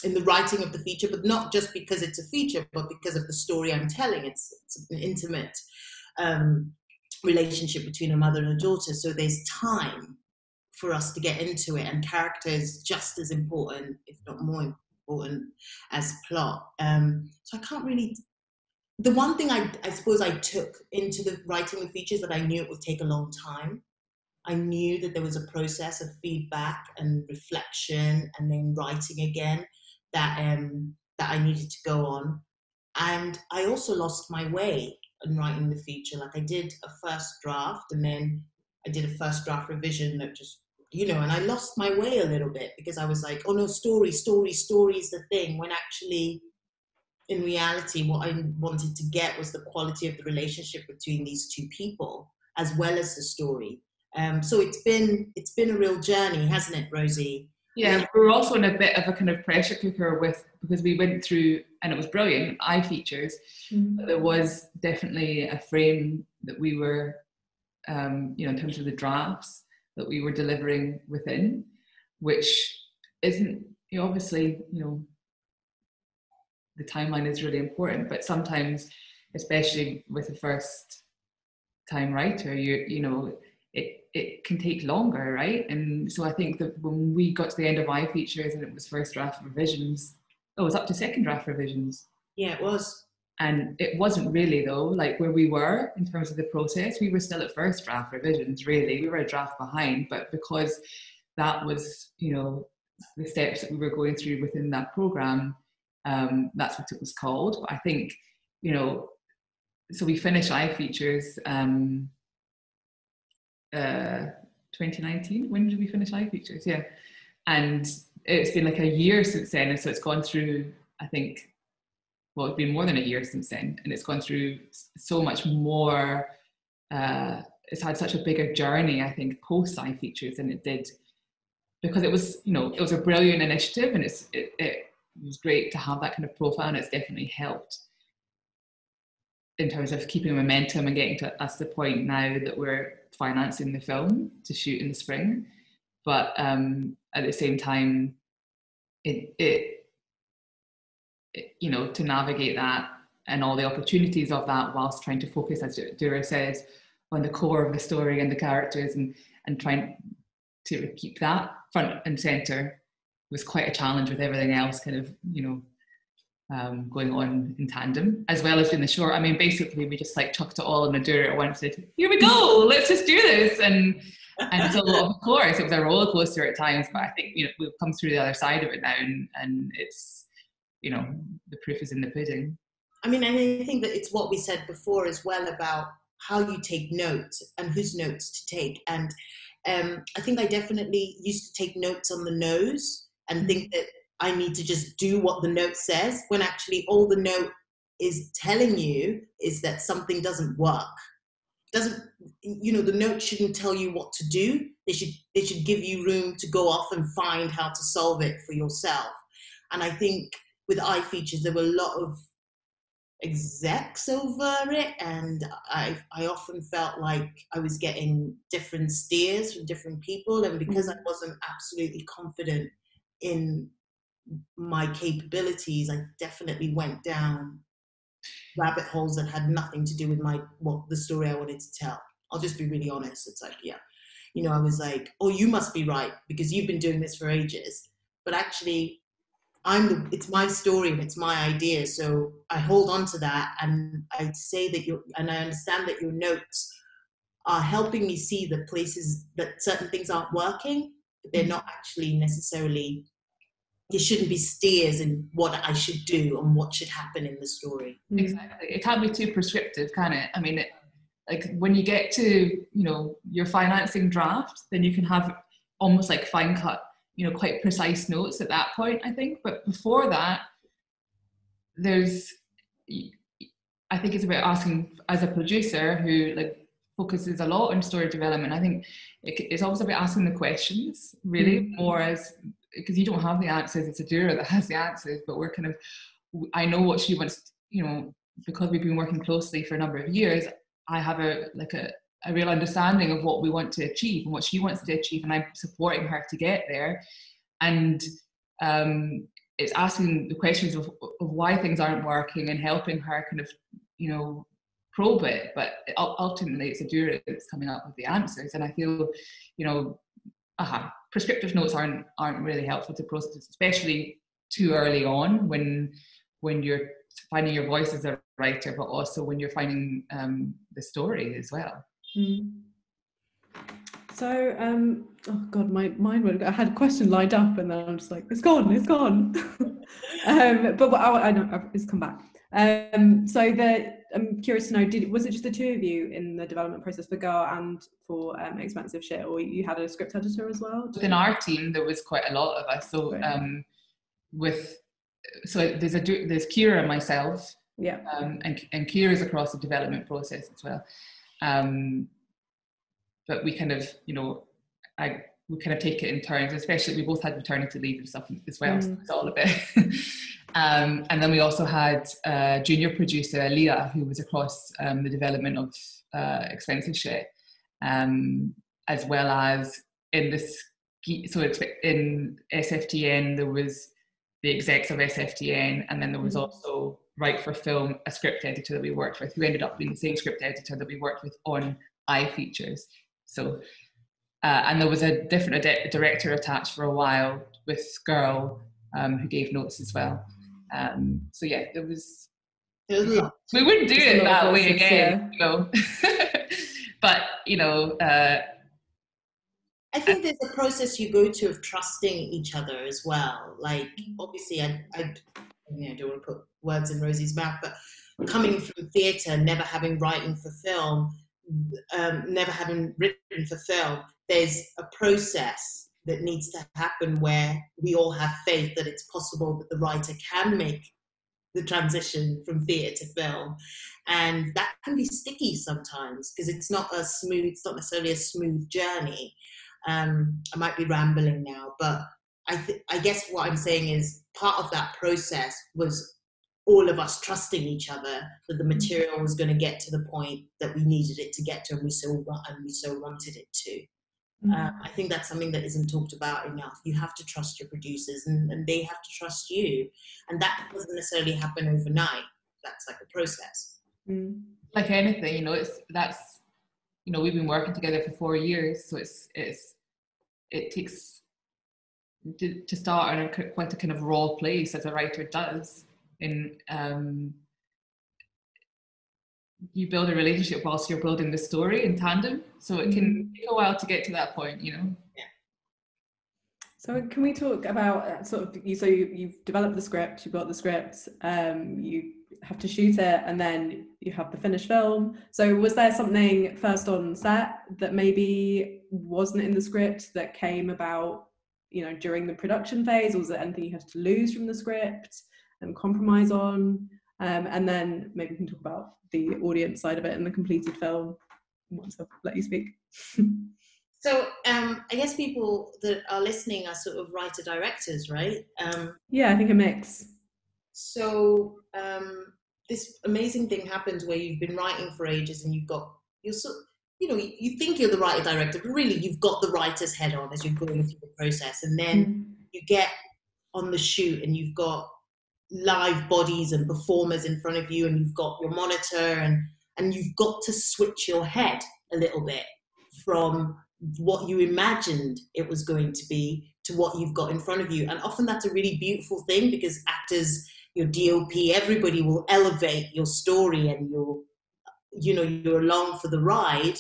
in the writing of the feature, but not just because it's a feature, but because of the story I'm telling. It's, it's an intimate um, relationship between a mother and a daughter. So there's time for us to get into it and character is just as important if not more important as plot um, so i can't really the one thing I, I suppose i took into the writing the features that i knew it would take a long time. I knew that there was a process of feedback and reflection and then writing again that um, that i needed to go on. And i also lost my way in writing the feature. Like i did a first draft and then I did a first draft revision that just you know, and I lost my way a little bit because I was like, oh no, story, story, story is the thing. When actually, in reality, what I wanted to get was the quality of the relationship between these two people, as well as the story. Um, so it's been it's been a real journey, hasn't it, Rosie? Yeah, we're also in a bit of a kind of pressure cooker with because we went through and it was brilliant iFeatures. Mm-hmm. there was definitely a frame that we were, um, you know, in terms of the drafts that we were delivering within, which isn't you know, obviously, you know, the timeline is really important, but sometimes, especially with the first time writer, you you know, it it can take longer, right? And so I think that when we got to the end of iFeatures and it was first draft revisions, oh, it was up to second draft revisions. Yeah, it was. And it wasn't really though, like where we were in terms of the process, we were still at first draft revisions, really. We were a draft behind, but because that was, you know, the steps that we were going through within that program, um, that's what it was called. But I think, you know, so we finished iFeatures um, uh, 2019. When did we finish iFeatures? Yeah. And it's been like a year since then. And so it's gone through, I think, well, it's been more than a year since then, and it's gone through so much more. Uh, it's had such a bigger journey, I think, post features than it did because it was, you know, it was a brilliant initiative, and it's it, it was great to have that kind of profile, and it's definitely helped in terms of keeping momentum and getting to us the point now that we're financing the film to shoot in the spring. But um, at the same time, it, it you know, to navigate that and all the opportunities of that whilst trying to focus, as Dura says, on the core of the story and the characters and, and trying to keep that front and centre was quite a challenge with everything else kind of, you know, um, going on in tandem, as well as in the short. I mean, basically, we just like chucked it all in the Dura at once. Said, Here we go, let's just do this. And and so, of [laughs] course, it was a roller coaster at times, but I think you know we've come through the other side of it now, and, and it's you know the proof is in the pudding i mean and i think that it's what we said before as well about how you take notes and whose notes to take and um, i think i definitely used to take notes on the nose and mm-hmm. think that i need to just do what the note says when actually all the note is telling you is that something doesn't work doesn't you know the note shouldn't tell you what to do they should they should give you room to go off and find how to solve it for yourself and i think with iFeatures there were a lot of execs over it, and I I often felt like I was getting different steers from different people, and because I mm-hmm. wasn't absolutely confident in my capabilities, I definitely went down rabbit holes that had nothing to do with my what the story I wanted to tell. I'll just be really honest. It's like, yeah, you know, I was like, oh, you must be right because you've been doing this for ages. But actually, I'm the, it's my story and it's my idea. So I hold on to that and I say that you and I understand that your notes are helping me see the places that certain things aren't working, but they're mm. not actually necessarily there shouldn't be steers in what I should do and what should happen in the story. Mm. Exactly. It can't be too prescriptive, can it? I mean, it, like when you get to, you know, your financing draft, then you can have almost like fine cut you know quite precise notes at that point i think but before that there's i think it's about asking as a producer who like focuses a lot on story development i think it's always about asking the questions really mm-hmm. more as because you don't have the answers it's Adura that has the answers but we're kind of i know what she wants you know because we've been working closely for a number of years i have a like a, a real understanding of what we want to achieve and what she wants to achieve, and I'm supporting her to get there. And um, it's asking the questions of, of why things aren't working and helping her kind of, you know, probe it. But ultimately, it's a Adura that's coming up with the answers. And I feel, you know, uh prescriptive notes aren't aren't really helpful to process, especially too early on when when you're finding your voice as a writer, but also when you're finding um, the story as well. Mm. So, um, oh god, my mind went. I had a question lined up, and then I'm just like, it's gone, it's gone. [laughs] um, but what, I, I know it's come back. Um, so the I'm curious to know, did was it just the two of you in the development process for Girl and for um, Expensive Shit, or you had a script editor as well? Within our team, there was quite a lot of us. So um, with so there's a there's Ciara and myself, yeah, um, and and Ciara's across the development process as well. Um, but we kind of, you know, I we kind of take it in turns, especially we both had maternity leave and stuff as well, mm. so it's all a bit. [laughs] um, and then we also had a junior producer, Leah, who was across um, the development of uh, Expensive Shit, um, as well as in this, so in SFTN, there was the execs of SFTN, and then there was mm. also Write for Film, a script editor that we worked with, who ended up being the same script editor that we worked with on iFeatures. So, uh, and there was a different ad- director attached for a while with Girl, um, who gave notes as well. Um, so yeah, it was [laughs] we wouldn't do it that way again, yeah. you know. [laughs] but you know, uh, I think there's a process you go to of trusting each other as well. Like obviously, I, I, you know, don't want to put words in Rosie's mouth, but coming from theatre, never having writing for film, um, never having written for film, there's a process that needs to happen where we all have faith that it's possible that the writer can make the transition from theatre to film. And that can be sticky sometimes because it's not a smooth, it's not necessarily a smooth journey. Um, I might be rambling now, but I, th- I guess what I'm saying is part of that process was all of us trusting each other that the material was going to get to the point that we needed it to get to, and we so and we so wanted it to. Mm-hmm. Uh, I think that's something that isn't talked about enough. You have to trust your producers, and, and they have to trust you, and that doesn't necessarily happen overnight. That's like a process. Mm. Like anything, you know, it's that's you know we've been working together for four years, so it's it's it takes to, to start in a quite a kind of raw place as a writer does in um, you build a relationship whilst you're building the story in tandem. So it can mm-hmm. take a while to get to that point, you know. Yeah. So can we talk about uh, sort of you? So you, have developed the script, you've got the script, um, you have to shoot it, and then you have the finished film. So was there something first on set that maybe wasn't in the script that came about, you know, during the production phase, or was there anything you had to lose from the script and compromise on? Um, and then maybe we can talk about the audience side of it and the completed film once I've let you speak. [laughs] so um, I guess people that are listening are sort of writer directors, right? Um, yeah, I think a mix. So um, this amazing thing happens where you've been writing for ages and you've got you're so you know you think you're the writer director, but really you've got the writer's head on as you're going through the process, and then mm. you get on the shoot and you've got live bodies and performers in front of you and you've got your monitor and and you've got to switch your head a little bit from what you imagined it was going to be to what you've got in front of you and often that's a really beautiful thing because actors your dop everybody will elevate your story and you'll you know you're along for the ride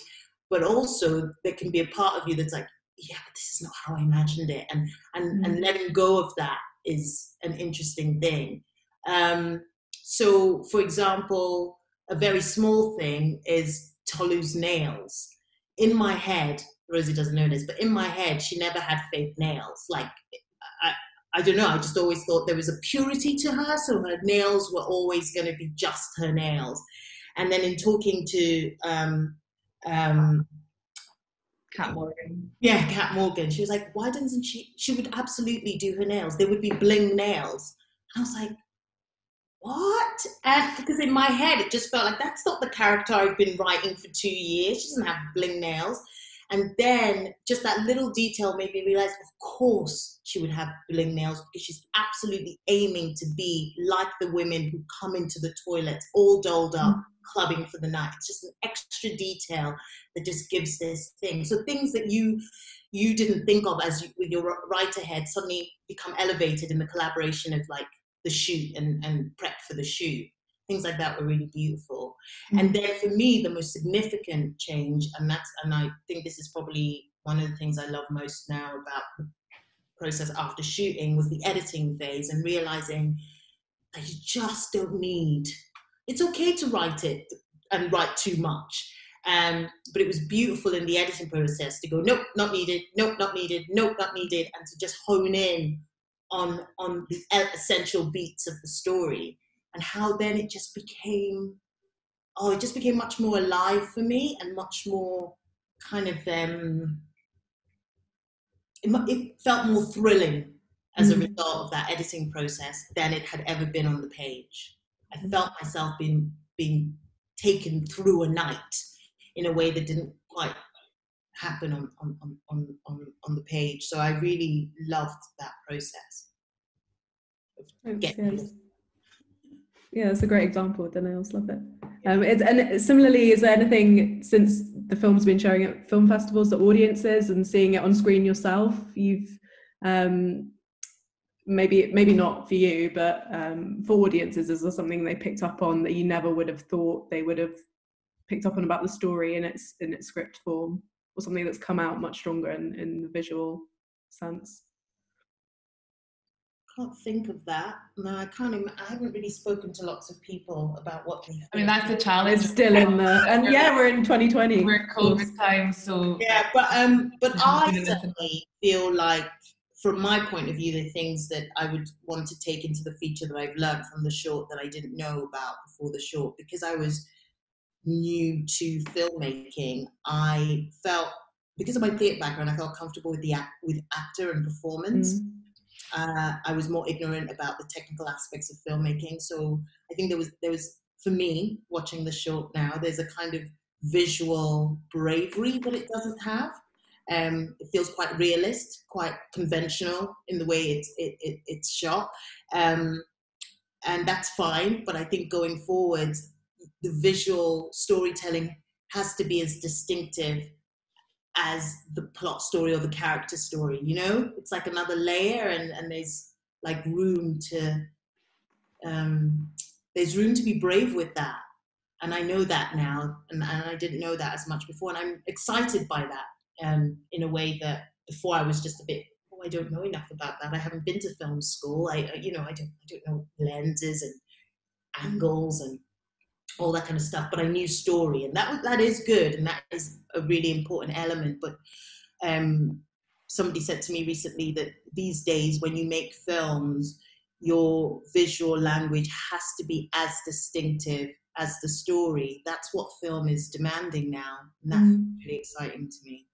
but also there can be a part of you that's like yeah but this is not how i imagined it and and mm-hmm. and letting go of that is an interesting thing. Um, so, for example, a very small thing is Tolu's nails. In my head, Rosie doesn't know this, but in my head, she never had fake nails. Like, I, I don't know, I just always thought there was a purity to her, so her nails were always going to be just her nails. And then in talking to um, um, Kat Morgan. Yeah, Kat Morgan. She was like, why doesn't she? She would absolutely do her nails. They would be bling nails. And I was like, what? And because in my head, it just felt like that's not the character I've been writing for two years. She doesn't have bling nails. And then just that little detail made me realize, of course, she would have bling nails because she's absolutely aiming to be like the women who come into the toilets all dolled up, mm clubbing for the night. It's just an extra detail that just gives this thing. So things that you you didn't think of as you, with your writer head suddenly become elevated in the collaboration of like the shoot and, and prep for the shoot. Things like that were really beautiful. Mm-hmm. And then for me, the most significant change, and that's and I think this is probably one of the things I love most now about the process after shooting was the editing phase and realizing that you just don't need it's okay to write it and write too much. Um, but it was beautiful in the editing process to go, nope, not needed, nope, not needed, nope, not needed, and to just hone in on on the essential beats of the story and how then it just became oh it just became much more alive for me and much more kind of um it, it felt more thrilling as mm-hmm. a result of that editing process than it had ever been on the page I felt myself being being taken through a night in a way that didn't quite happen on on, on, on, on the page. So I really loved that process. Yes. Yeah, it's a great example the nails. Love it. Um, it's, and similarly, is there anything since the film's been showing at film festivals, the audiences, and seeing it on screen yourself, you've um, maybe maybe not for you, but um, for audiences, is there something they picked up on that you never would have thought they would have picked up on about the story in its in its script form, or something that's come out much stronger in, in the visual sense? can't think of that. No, I can't. Im- I haven't really spoken to lots of people about what they. Think. I mean, that's the challenge. It's still in there, [laughs] and yeah, we're in 2020. We're COVID time, so yeah. But um, but I certainly feel like, from my point of view, the things that I would want to take into the feature that I've learned from the short that I didn't know about before the short, because I was new to filmmaking. I felt because of my theatre background, I felt comfortable with the act, with actor and performance. Mm. uh, I was more ignorant about the technical aspects of filmmaking. So I think there was there was for me watching the short now. There's a kind of visual bravery that it doesn't have. Um, it feels quite realist, quite conventional in the way it's it, it, it's shot, um, and that's fine. But I think going forward, the visual storytelling has to be as distinctive as the plot story or the character story you know? It's like another layer and and there's like room to um there's room to be brave with that. And i know that now and, and i didn't know that as much before and i'm excited by that um in a way that before i was just a bit oh i don't know enough about that i haven't been to film school i you know i don't i don't know lenses and angles and all that kind of stuff. But I knew story, and that that is good, and that is a really important element. But um, somebody said to me recently that these days, when you make films, your visual language has to be as distinctive as the story. That's what film is demanding now, and that's Mm. really exciting to me.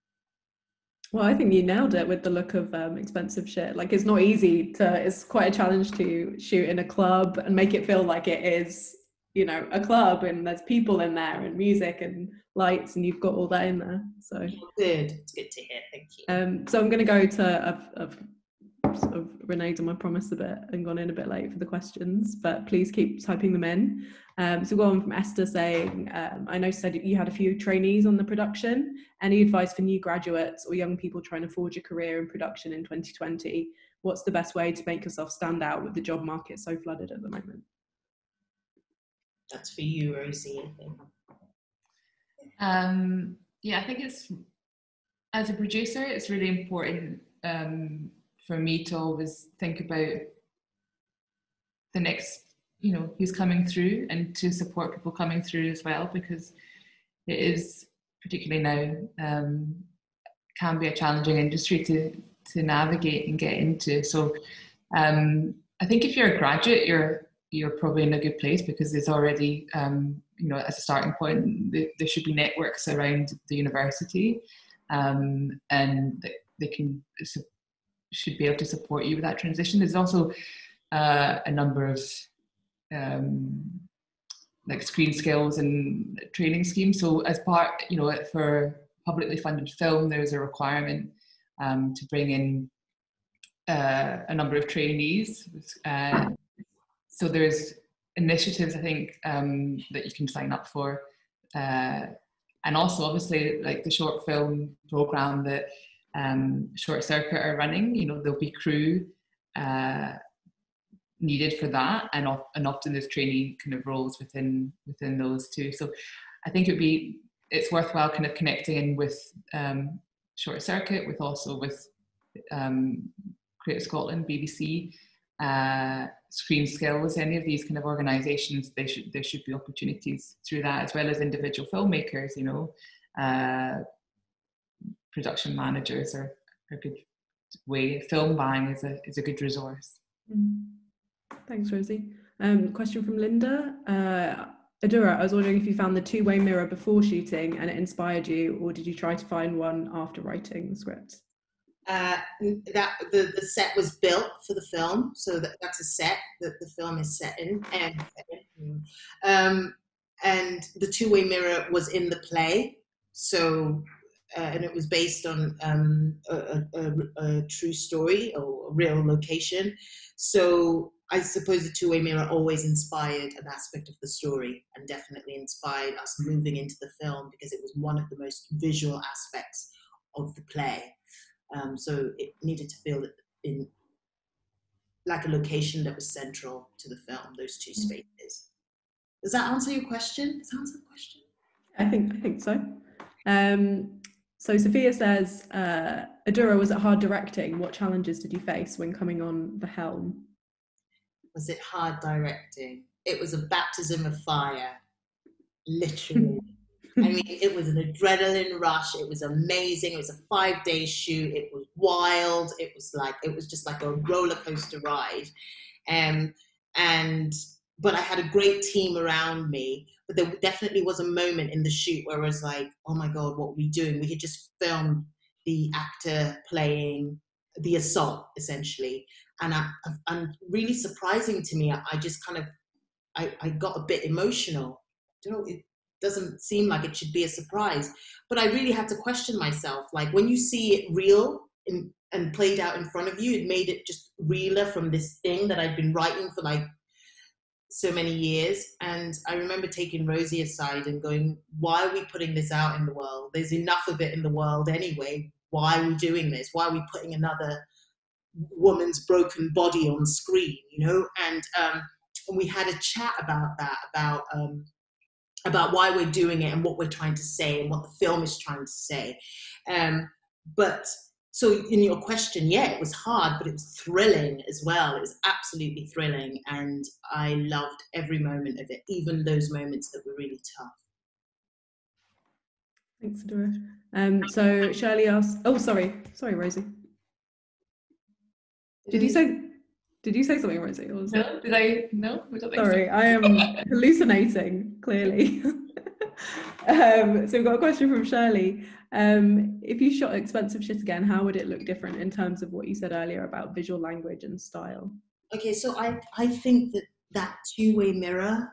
Well, I think you nailed it with the look of um, expensive shit. Like, it's not easy to. It's quite a challenge to shoot in a club and make it feel like it is, you know, a club and there's people in there and music and lights, and you've got all that in there. So, Good, it's good to hear. Thank you. um, so I'm going to go to. I've, I've sort of reneged on my promise a bit and gone in a bit late for the questions, but please keep typing them in. Um, so, go on from Esther saying, um, I know said you had a few trainees on the production. Any advice for new graduates or young people trying to forge a career in production in 2020? What's the best way to make yourself stand out with the job market so flooded at the moment? That's for you, Rosie. I think. Um, yeah, I think it's as a producer, it's really important um, for me to always think about the next, you know, who's coming through and to support people coming through as well because it is particularly now um, can be a challenging industry to to navigate and get into. So um, I think if you're a graduate, you're you're probably in a good place because there's already um, you know as a starting point th- there should be networks around the university um, and th- they can should be able to support you with that transition. There's also uh, a number of um, like screen skills and training schemes. So as part you know for publicly funded film there's a requirement um, to bring in uh, a number of trainees. Uh, so there's initiatives I think um, that you can sign up for, uh, and also obviously like the short film program that um, Short Circuit are running. You know there'll be crew uh, needed for that, and of, and often there's training kind of roles within within those too. So I think it'd be it's worthwhile kind of connecting in with um, Short Circuit, with also with um, Creative Scotland, BBC uh, screen skills any of these kind of organizations they should there should be opportunities through that as well as individual filmmakers you know uh, production managers are, are a good way film buying is a, is a good resource Thanks, Rosie. Um, question from Linda. Uh, Adura, I was wondering if you found the two-way mirror before shooting and it inspired you, or did you try to find one after writing the script? uh, that the, the set was built for the film, so that, that's a set that the film is set in. And, um, and the two way mirror was in the play, so uh, and it was based on um, a, a, a, true story or a real location. So I suppose the two way mirror always inspired an aspect of the story and definitely inspired us moving into the film because it was one of the most visual aspects of the play. Um, so it needed to feel in like a location that was central to the film, those two spaces. Does that answer your question? Does that answer the question? I think I think so. Um, so Sophia says, uh, Adura, was it hard directing? What challenges did you face when coming on the helm? Was it hard directing? It was a baptism of fire, literally. [laughs] I mean, it was an adrenaline rush. It was amazing. It was a five day shoot. It was wild. It was like, it was just like a roller coaster ride. Um, and, but I had a great team around me. But there definitely was a moment in the shoot where I was like, oh my God, what are we doing? We had just filmed the actor playing the assault, essentially. And I, and really surprising to me, I just kind of, I, I got a bit emotional. You know, it, doesn't seem like it should be a surprise. But I really had to question myself. Like when you see it real in, and played out in front of you, it made it just realer from this thing that I'd been writing for like so many years. And I remember taking Rosie aside and going, why are we putting this out in the world? There's enough of it in the world anyway. Why are we doing this? Why are we putting another woman's broken body on screen, you know? And, um, and we had a chat about that, about um, about why we're doing it and what we're trying to say and what the film is trying to say. Um, but so in your question, yeah, it was hard, but it was thrilling as well. It was absolutely thrilling, and I loved every moment of it, even those moments that were really tough. Thanks, Dora. Um, so Shirley asked, oh, sorry, sorry, Rosie. Did you say did you say something, Rosie? Or no, did I? No, I Sorry, so. I am [laughs] hallucinating, clearly. [laughs] um, so we've got a question from Shirley. Um, if you shot expensive shit again, how would it look different in terms of what you said earlier about visual language and style? Okay, so I, I think that that two-way mirror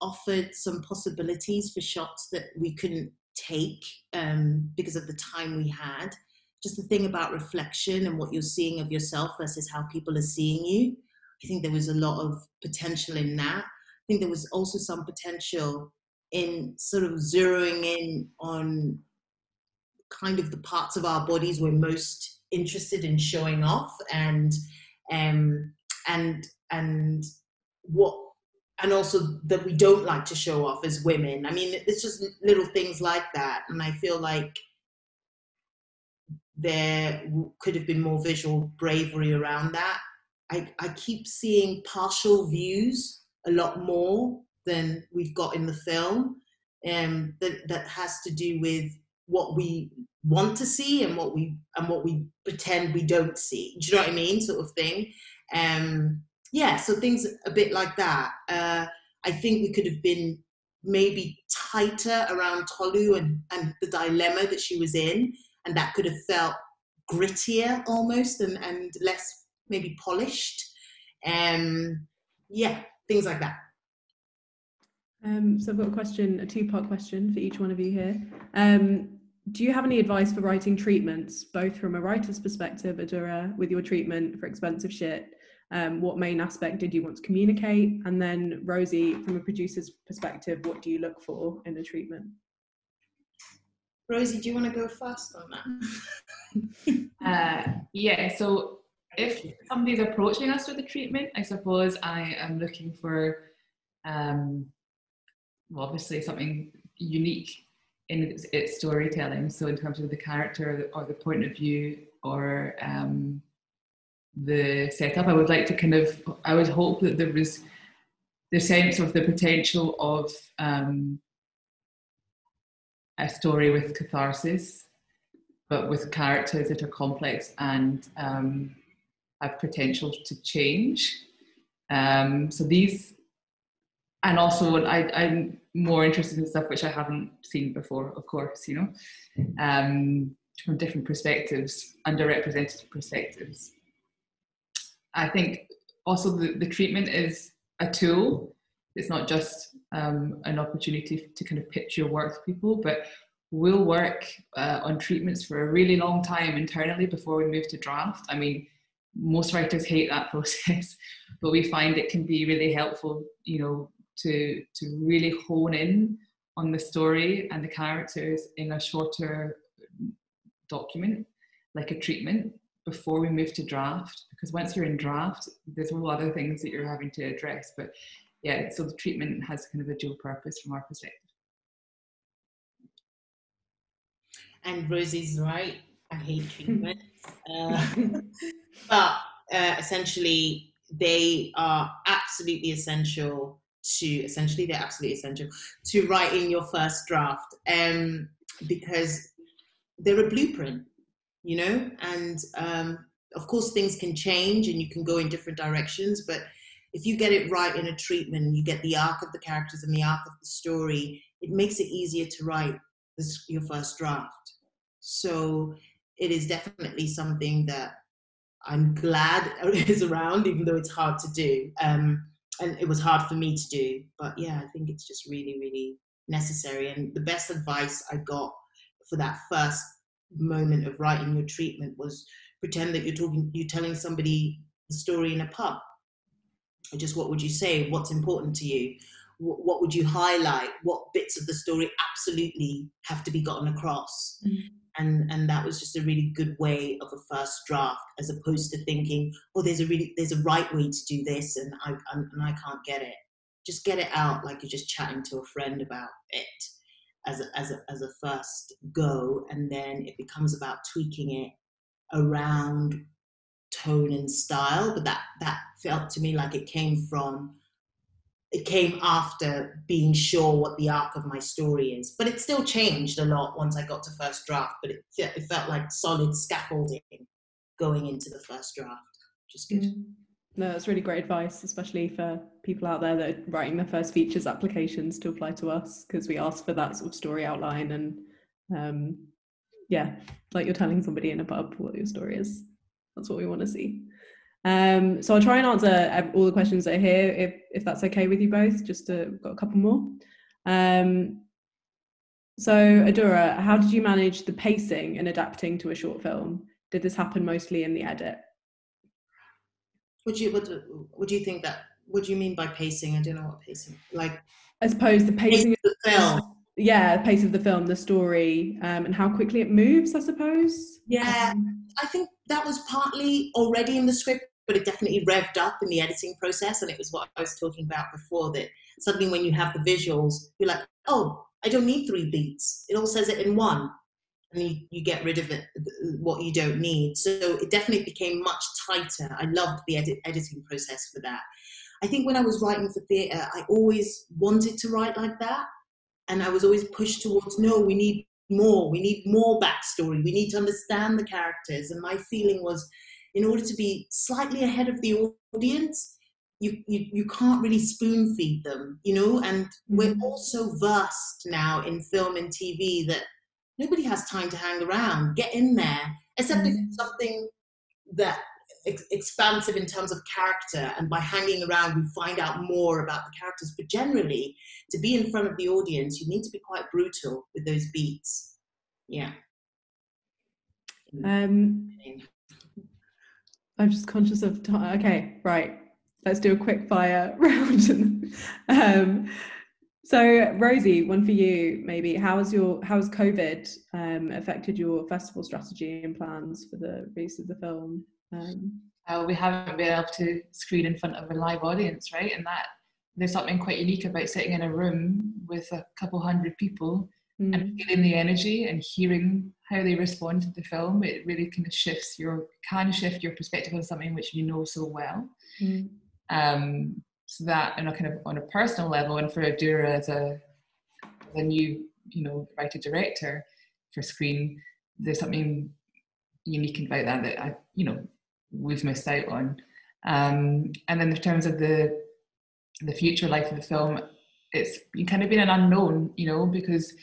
offered some possibilities for shots that we couldn't take um, because of the time we had just the thing about reflection and what you're seeing of yourself versus how people are seeing you. I think there was a lot of potential in that. I think there was also some potential in sort of zeroing in on kind of the parts of our bodies we're most interested in showing off and um and and what and also that we don't like to show off as women. I mean, it's just little things like that. And I feel like there could have been more visual bravery around that. I, I keep seeing partial views a lot more than we've got in the film. Um, that, that has to do with what we want to see and what we and what we pretend we don't see. Do you know what I mean? Sort of thing. Um, yeah, so things a bit like that. Uh, I think we could have been maybe tighter around Tolu and, and the dilemma that she was in and that could have felt grittier almost and, and less maybe polished. Um, yeah, things like that. Um, so I've got a question, a two-part question for each one of you here. Um, do you have any advice for writing treatments, both from a writer's perspective, Adura, with your treatment for expensive shit? Um, what main aspect did you want to communicate? And then Rosie, from a producer's perspective, what do you look for in a treatment? Rosie, do you want to go first on that? [laughs] [laughs] uh, yeah, so if somebody's approaching us with a treatment, I suppose I am looking for, um, well, obviously something unique in its, its, storytelling. So in terms of the character or the point of view or um, the setup, I would like to kind of, I would hope that there was the sense of the potential of um, a story with catharsis, but with characters that are complex and um, have potential to change. Um, so these, and also I, I'm more interested in stuff which I haven't seen before, of course, you know, um, from different perspectives, underrepresented perspectives. I think also the, the treatment is a tool. It's not just um, an opportunity to kind of pitch your work to people, but we'll work uh, on treatments for a really long time internally before we move to draft. I mean, most writers hate that [laughs] process, but we find it can be really helpful, you know, to to really hone in on the story and the characters in a shorter document, like a treatment, before we move to draft because once you're in draft, there's a lot other things that you're having to address. But yeah, so the treatment has kind of a dual purpose from our perspective. And Rosie's right. I hate [laughs] treatment. uh, [laughs] but uh, essentially, they are absolutely essential to essentially they're absolutely essential to writing your first draft um, because they're a blueprint you know? And um, of course things can change and you can go in different directions but if you get it right in a treatment you get the arc of the characters and the arc of the story it makes it easier to write this, your first draft. So it is definitely something that i'm glad [laughs] is around even though it's hard to do. Um, and it was hard for me to do but yeah i think it's just really really necessary. And the best advice i got for that first moment of writing your treatment was pretend that you're talking you're telling somebody the story in a pub. Just what would you say? What's important to you? What, what would you highlight? What bits of the story absolutely have to be gotten across? Mm. And and that was just a really good way of a first draft as opposed to thinking oh there's a really there's a right way to do this and i I'm, and i can't get it just get it out like you're just chatting to a friend about it as a, as a, as a first go, and then it becomes about tweaking it around tone and style. But that that felt to me like it came from it came after being sure what the arc of my story is. But it still changed a lot once I got to first draft. But it, it felt like solid scaffolding going into the first draft, which is good. Mm. No, that's really great advice, especially for people out there that are writing their first features applications to apply to us, because we ask for that sort of story outline and um, yeah, like you're telling somebody in a pub what your story is. That's what we want to see. Um, so I'll try and answer all the questions that are here, if if that's okay with you both. Just to, got a couple more. Um, so Adura, how did you manage the pacing and adapting to a short film? Did this happen mostly in the edit? Would you what would you think that what do you mean by pacing? I don't know what pacing like. I suppose the pacing of the film. Yeah, the pace of the film, the story, um, and how quickly it moves. I suppose. Yeah, um, I think that was partly already in the script, but it definitely revved up in the editing process, and it was what I was talking about before. That suddenly, when you have the visuals, you're like, oh, I don't need three beats. It all says it in one and you, you get rid of it what you don't need so it definitely became much tighter i loved the edit, editing process for that i think when i was writing for theatre i always wanted to write like that and i was always pushed towards no we need more we need more backstory we need to understand the characters and my feeling was in order to be slightly ahead of the audience you, you, you can't really spoon feed them, you know, and we're mm-hmm. all so versed now in film and TV that nobody has time to hang around. Get in there, except mm. if it's something that ex- expansive in terms of character, and by hanging around, we find out more about the characters. But generally, to be in front of the audience, you need to be quite brutal with those beats. Yeah. Um, I'm just conscious of time. Okay, right. Let's do a quick fire [laughs] round. um, so, Rosie, one for you, maybe. How has your how has COVID um, affected your festival strategy and plans for the release of the film? Um, uh, we haven't been able to screen in front of a live audience, right? And that there's something quite unique about sitting in a room with a couple hundred people mm. and feeling the energy and hearing how they respond to the film. It really kind of shifts your can shift your perspective on something which you know so well. Mm. Um, so that on a kind of on a personal level and for Adura as a, as a new you know writer director for screen there's something unique about that that I you know we've missed out on um, and then in terms of the the future life of the film it's kind of been an unknown you know because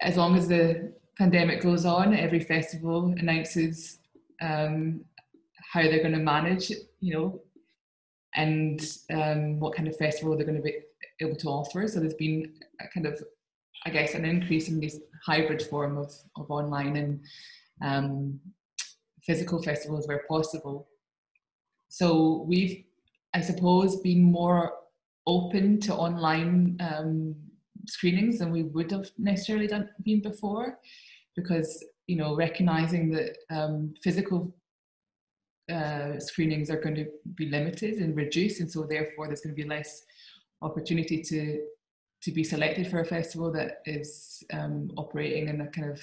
as long as the pandemic goes on every festival announces um, how they're going to manage you know and um, what kind of festival they're going to be able to offer. So there's been a kind of, I guess, an increase in this hybrid form of, of online and um, physical festivals where possible. So we've, I suppose, been more open to online um, screenings than we would have necessarily done been before, because you know, recognizing that um, physical uh, screenings are going to be limited and reduced, and so therefore there's going to be less opportunity to to be selected for a festival that is um, operating in a kind of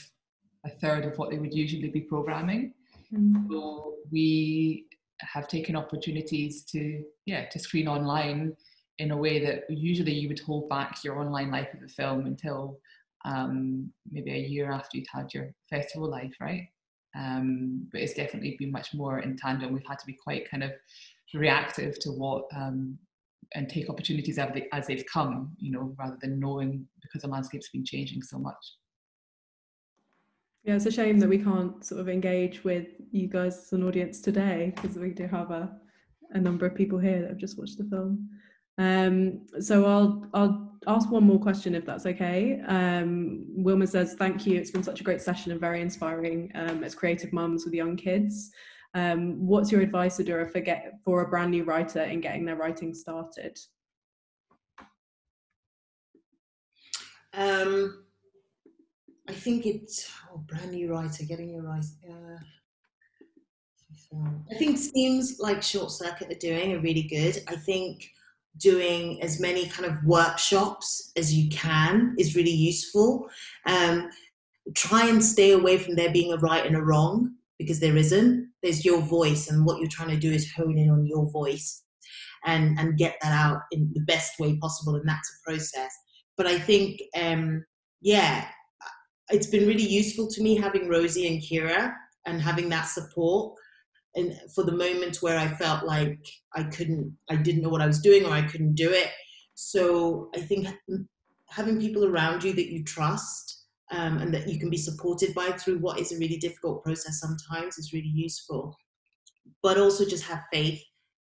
a third of what they would usually be programming. Mm. So we have taken opportunities to yeah to screen online in a way that usually you would hold back your online life of the film until um, maybe a year after you'd had your festival life, right? Um, but it's definitely been much more in tandem. We've had to be quite kind of reactive to what um, and take opportunities as, they, as they've come, you know, rather than knowing because the landscape's been changing so much. Yeah, it's a shame that we can't sort of engage with you guys as an audience today because we do have a, a number of people here that have just watched the film. Um, so I'll I'll ask one more question if that's okay. Um, Wilma says, "Thank you. It's been such a great session and very inspiring um, as creative mums with young kids. Um, what's your advice, Adura, for get for a brand new writer in getting their writing started?" Um, I think it's oh, brand new writer getting your writing. Uh, I think schemes like Short Circuit are doing are really good. I think doing as many kind of workshops as you can is really useful. Um, try and stay away from there being a right and a wrong because there isn't. There's your voice, and what you're trying to do is hone in on your voice and and get that out in the best way possible, and that's a process. But I think, um, yeah, it's been really useful to me having Rosie and Ciara and having that support and for the moment where I felt like I couldn't, I didn't know what I was doing or I couldn't do it. So I think having people around you that you trust um, and that you can be supported by through what is a really difficult process sometimes is really useful. But also just have faith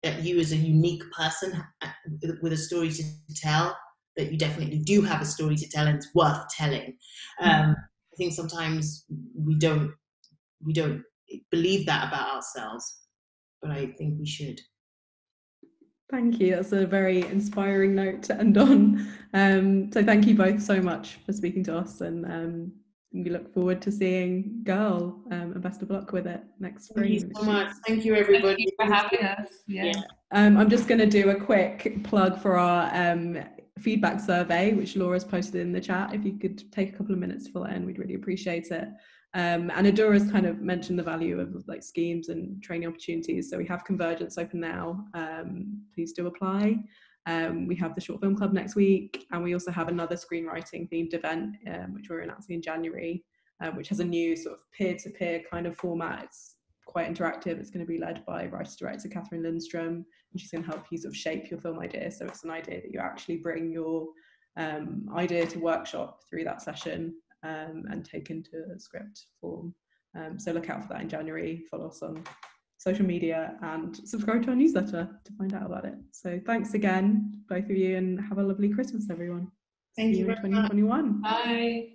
that you, as a unique person with a story to tell, that you definitely do have a story to tell and it's worth telling. Mm-hmm. Um, I think sometimes we don't we don't believe that about ourselves, but I think we should. Thank you. That's a very inspiring note to end on. Um, so thank you both so much for speaking to us, and um, we look forward to seeing Girl. Um, and best of luck with it next spring. Thank you so much. Thank you, everybody, thank you for having us. Yeah. yeah. Um, I'm just going to do a quick plug for our um, feedback survey, which Laura's posted in the chat. If you could take a couple of minutes to fill it in, we'd really appreciate it. Um, and Adura's kind of mentioned the value of like schemes and training opportunities. So we have Convergence open now. Um, please do apply. Um, we have the Short Film Club next week, and we also have another screenwriting themed event, um, which we're announcing in January, uh, which has a new sort of peer-to-peer kind of format. It's quite interactive. It's going to be led by writer-director Catherine Lindstrom, and she's going to help you sort of shape your film idea. So it's an idea that you actually bring your um, idea to workshop through that session um, and take into script form. Um, so look out for that in January. Follow us on social media and subscribe to our newsletter to find out about it. So thanks again, both of you, and have a lovely Christmas, everyone. Thank See you, you in 2021. Bye.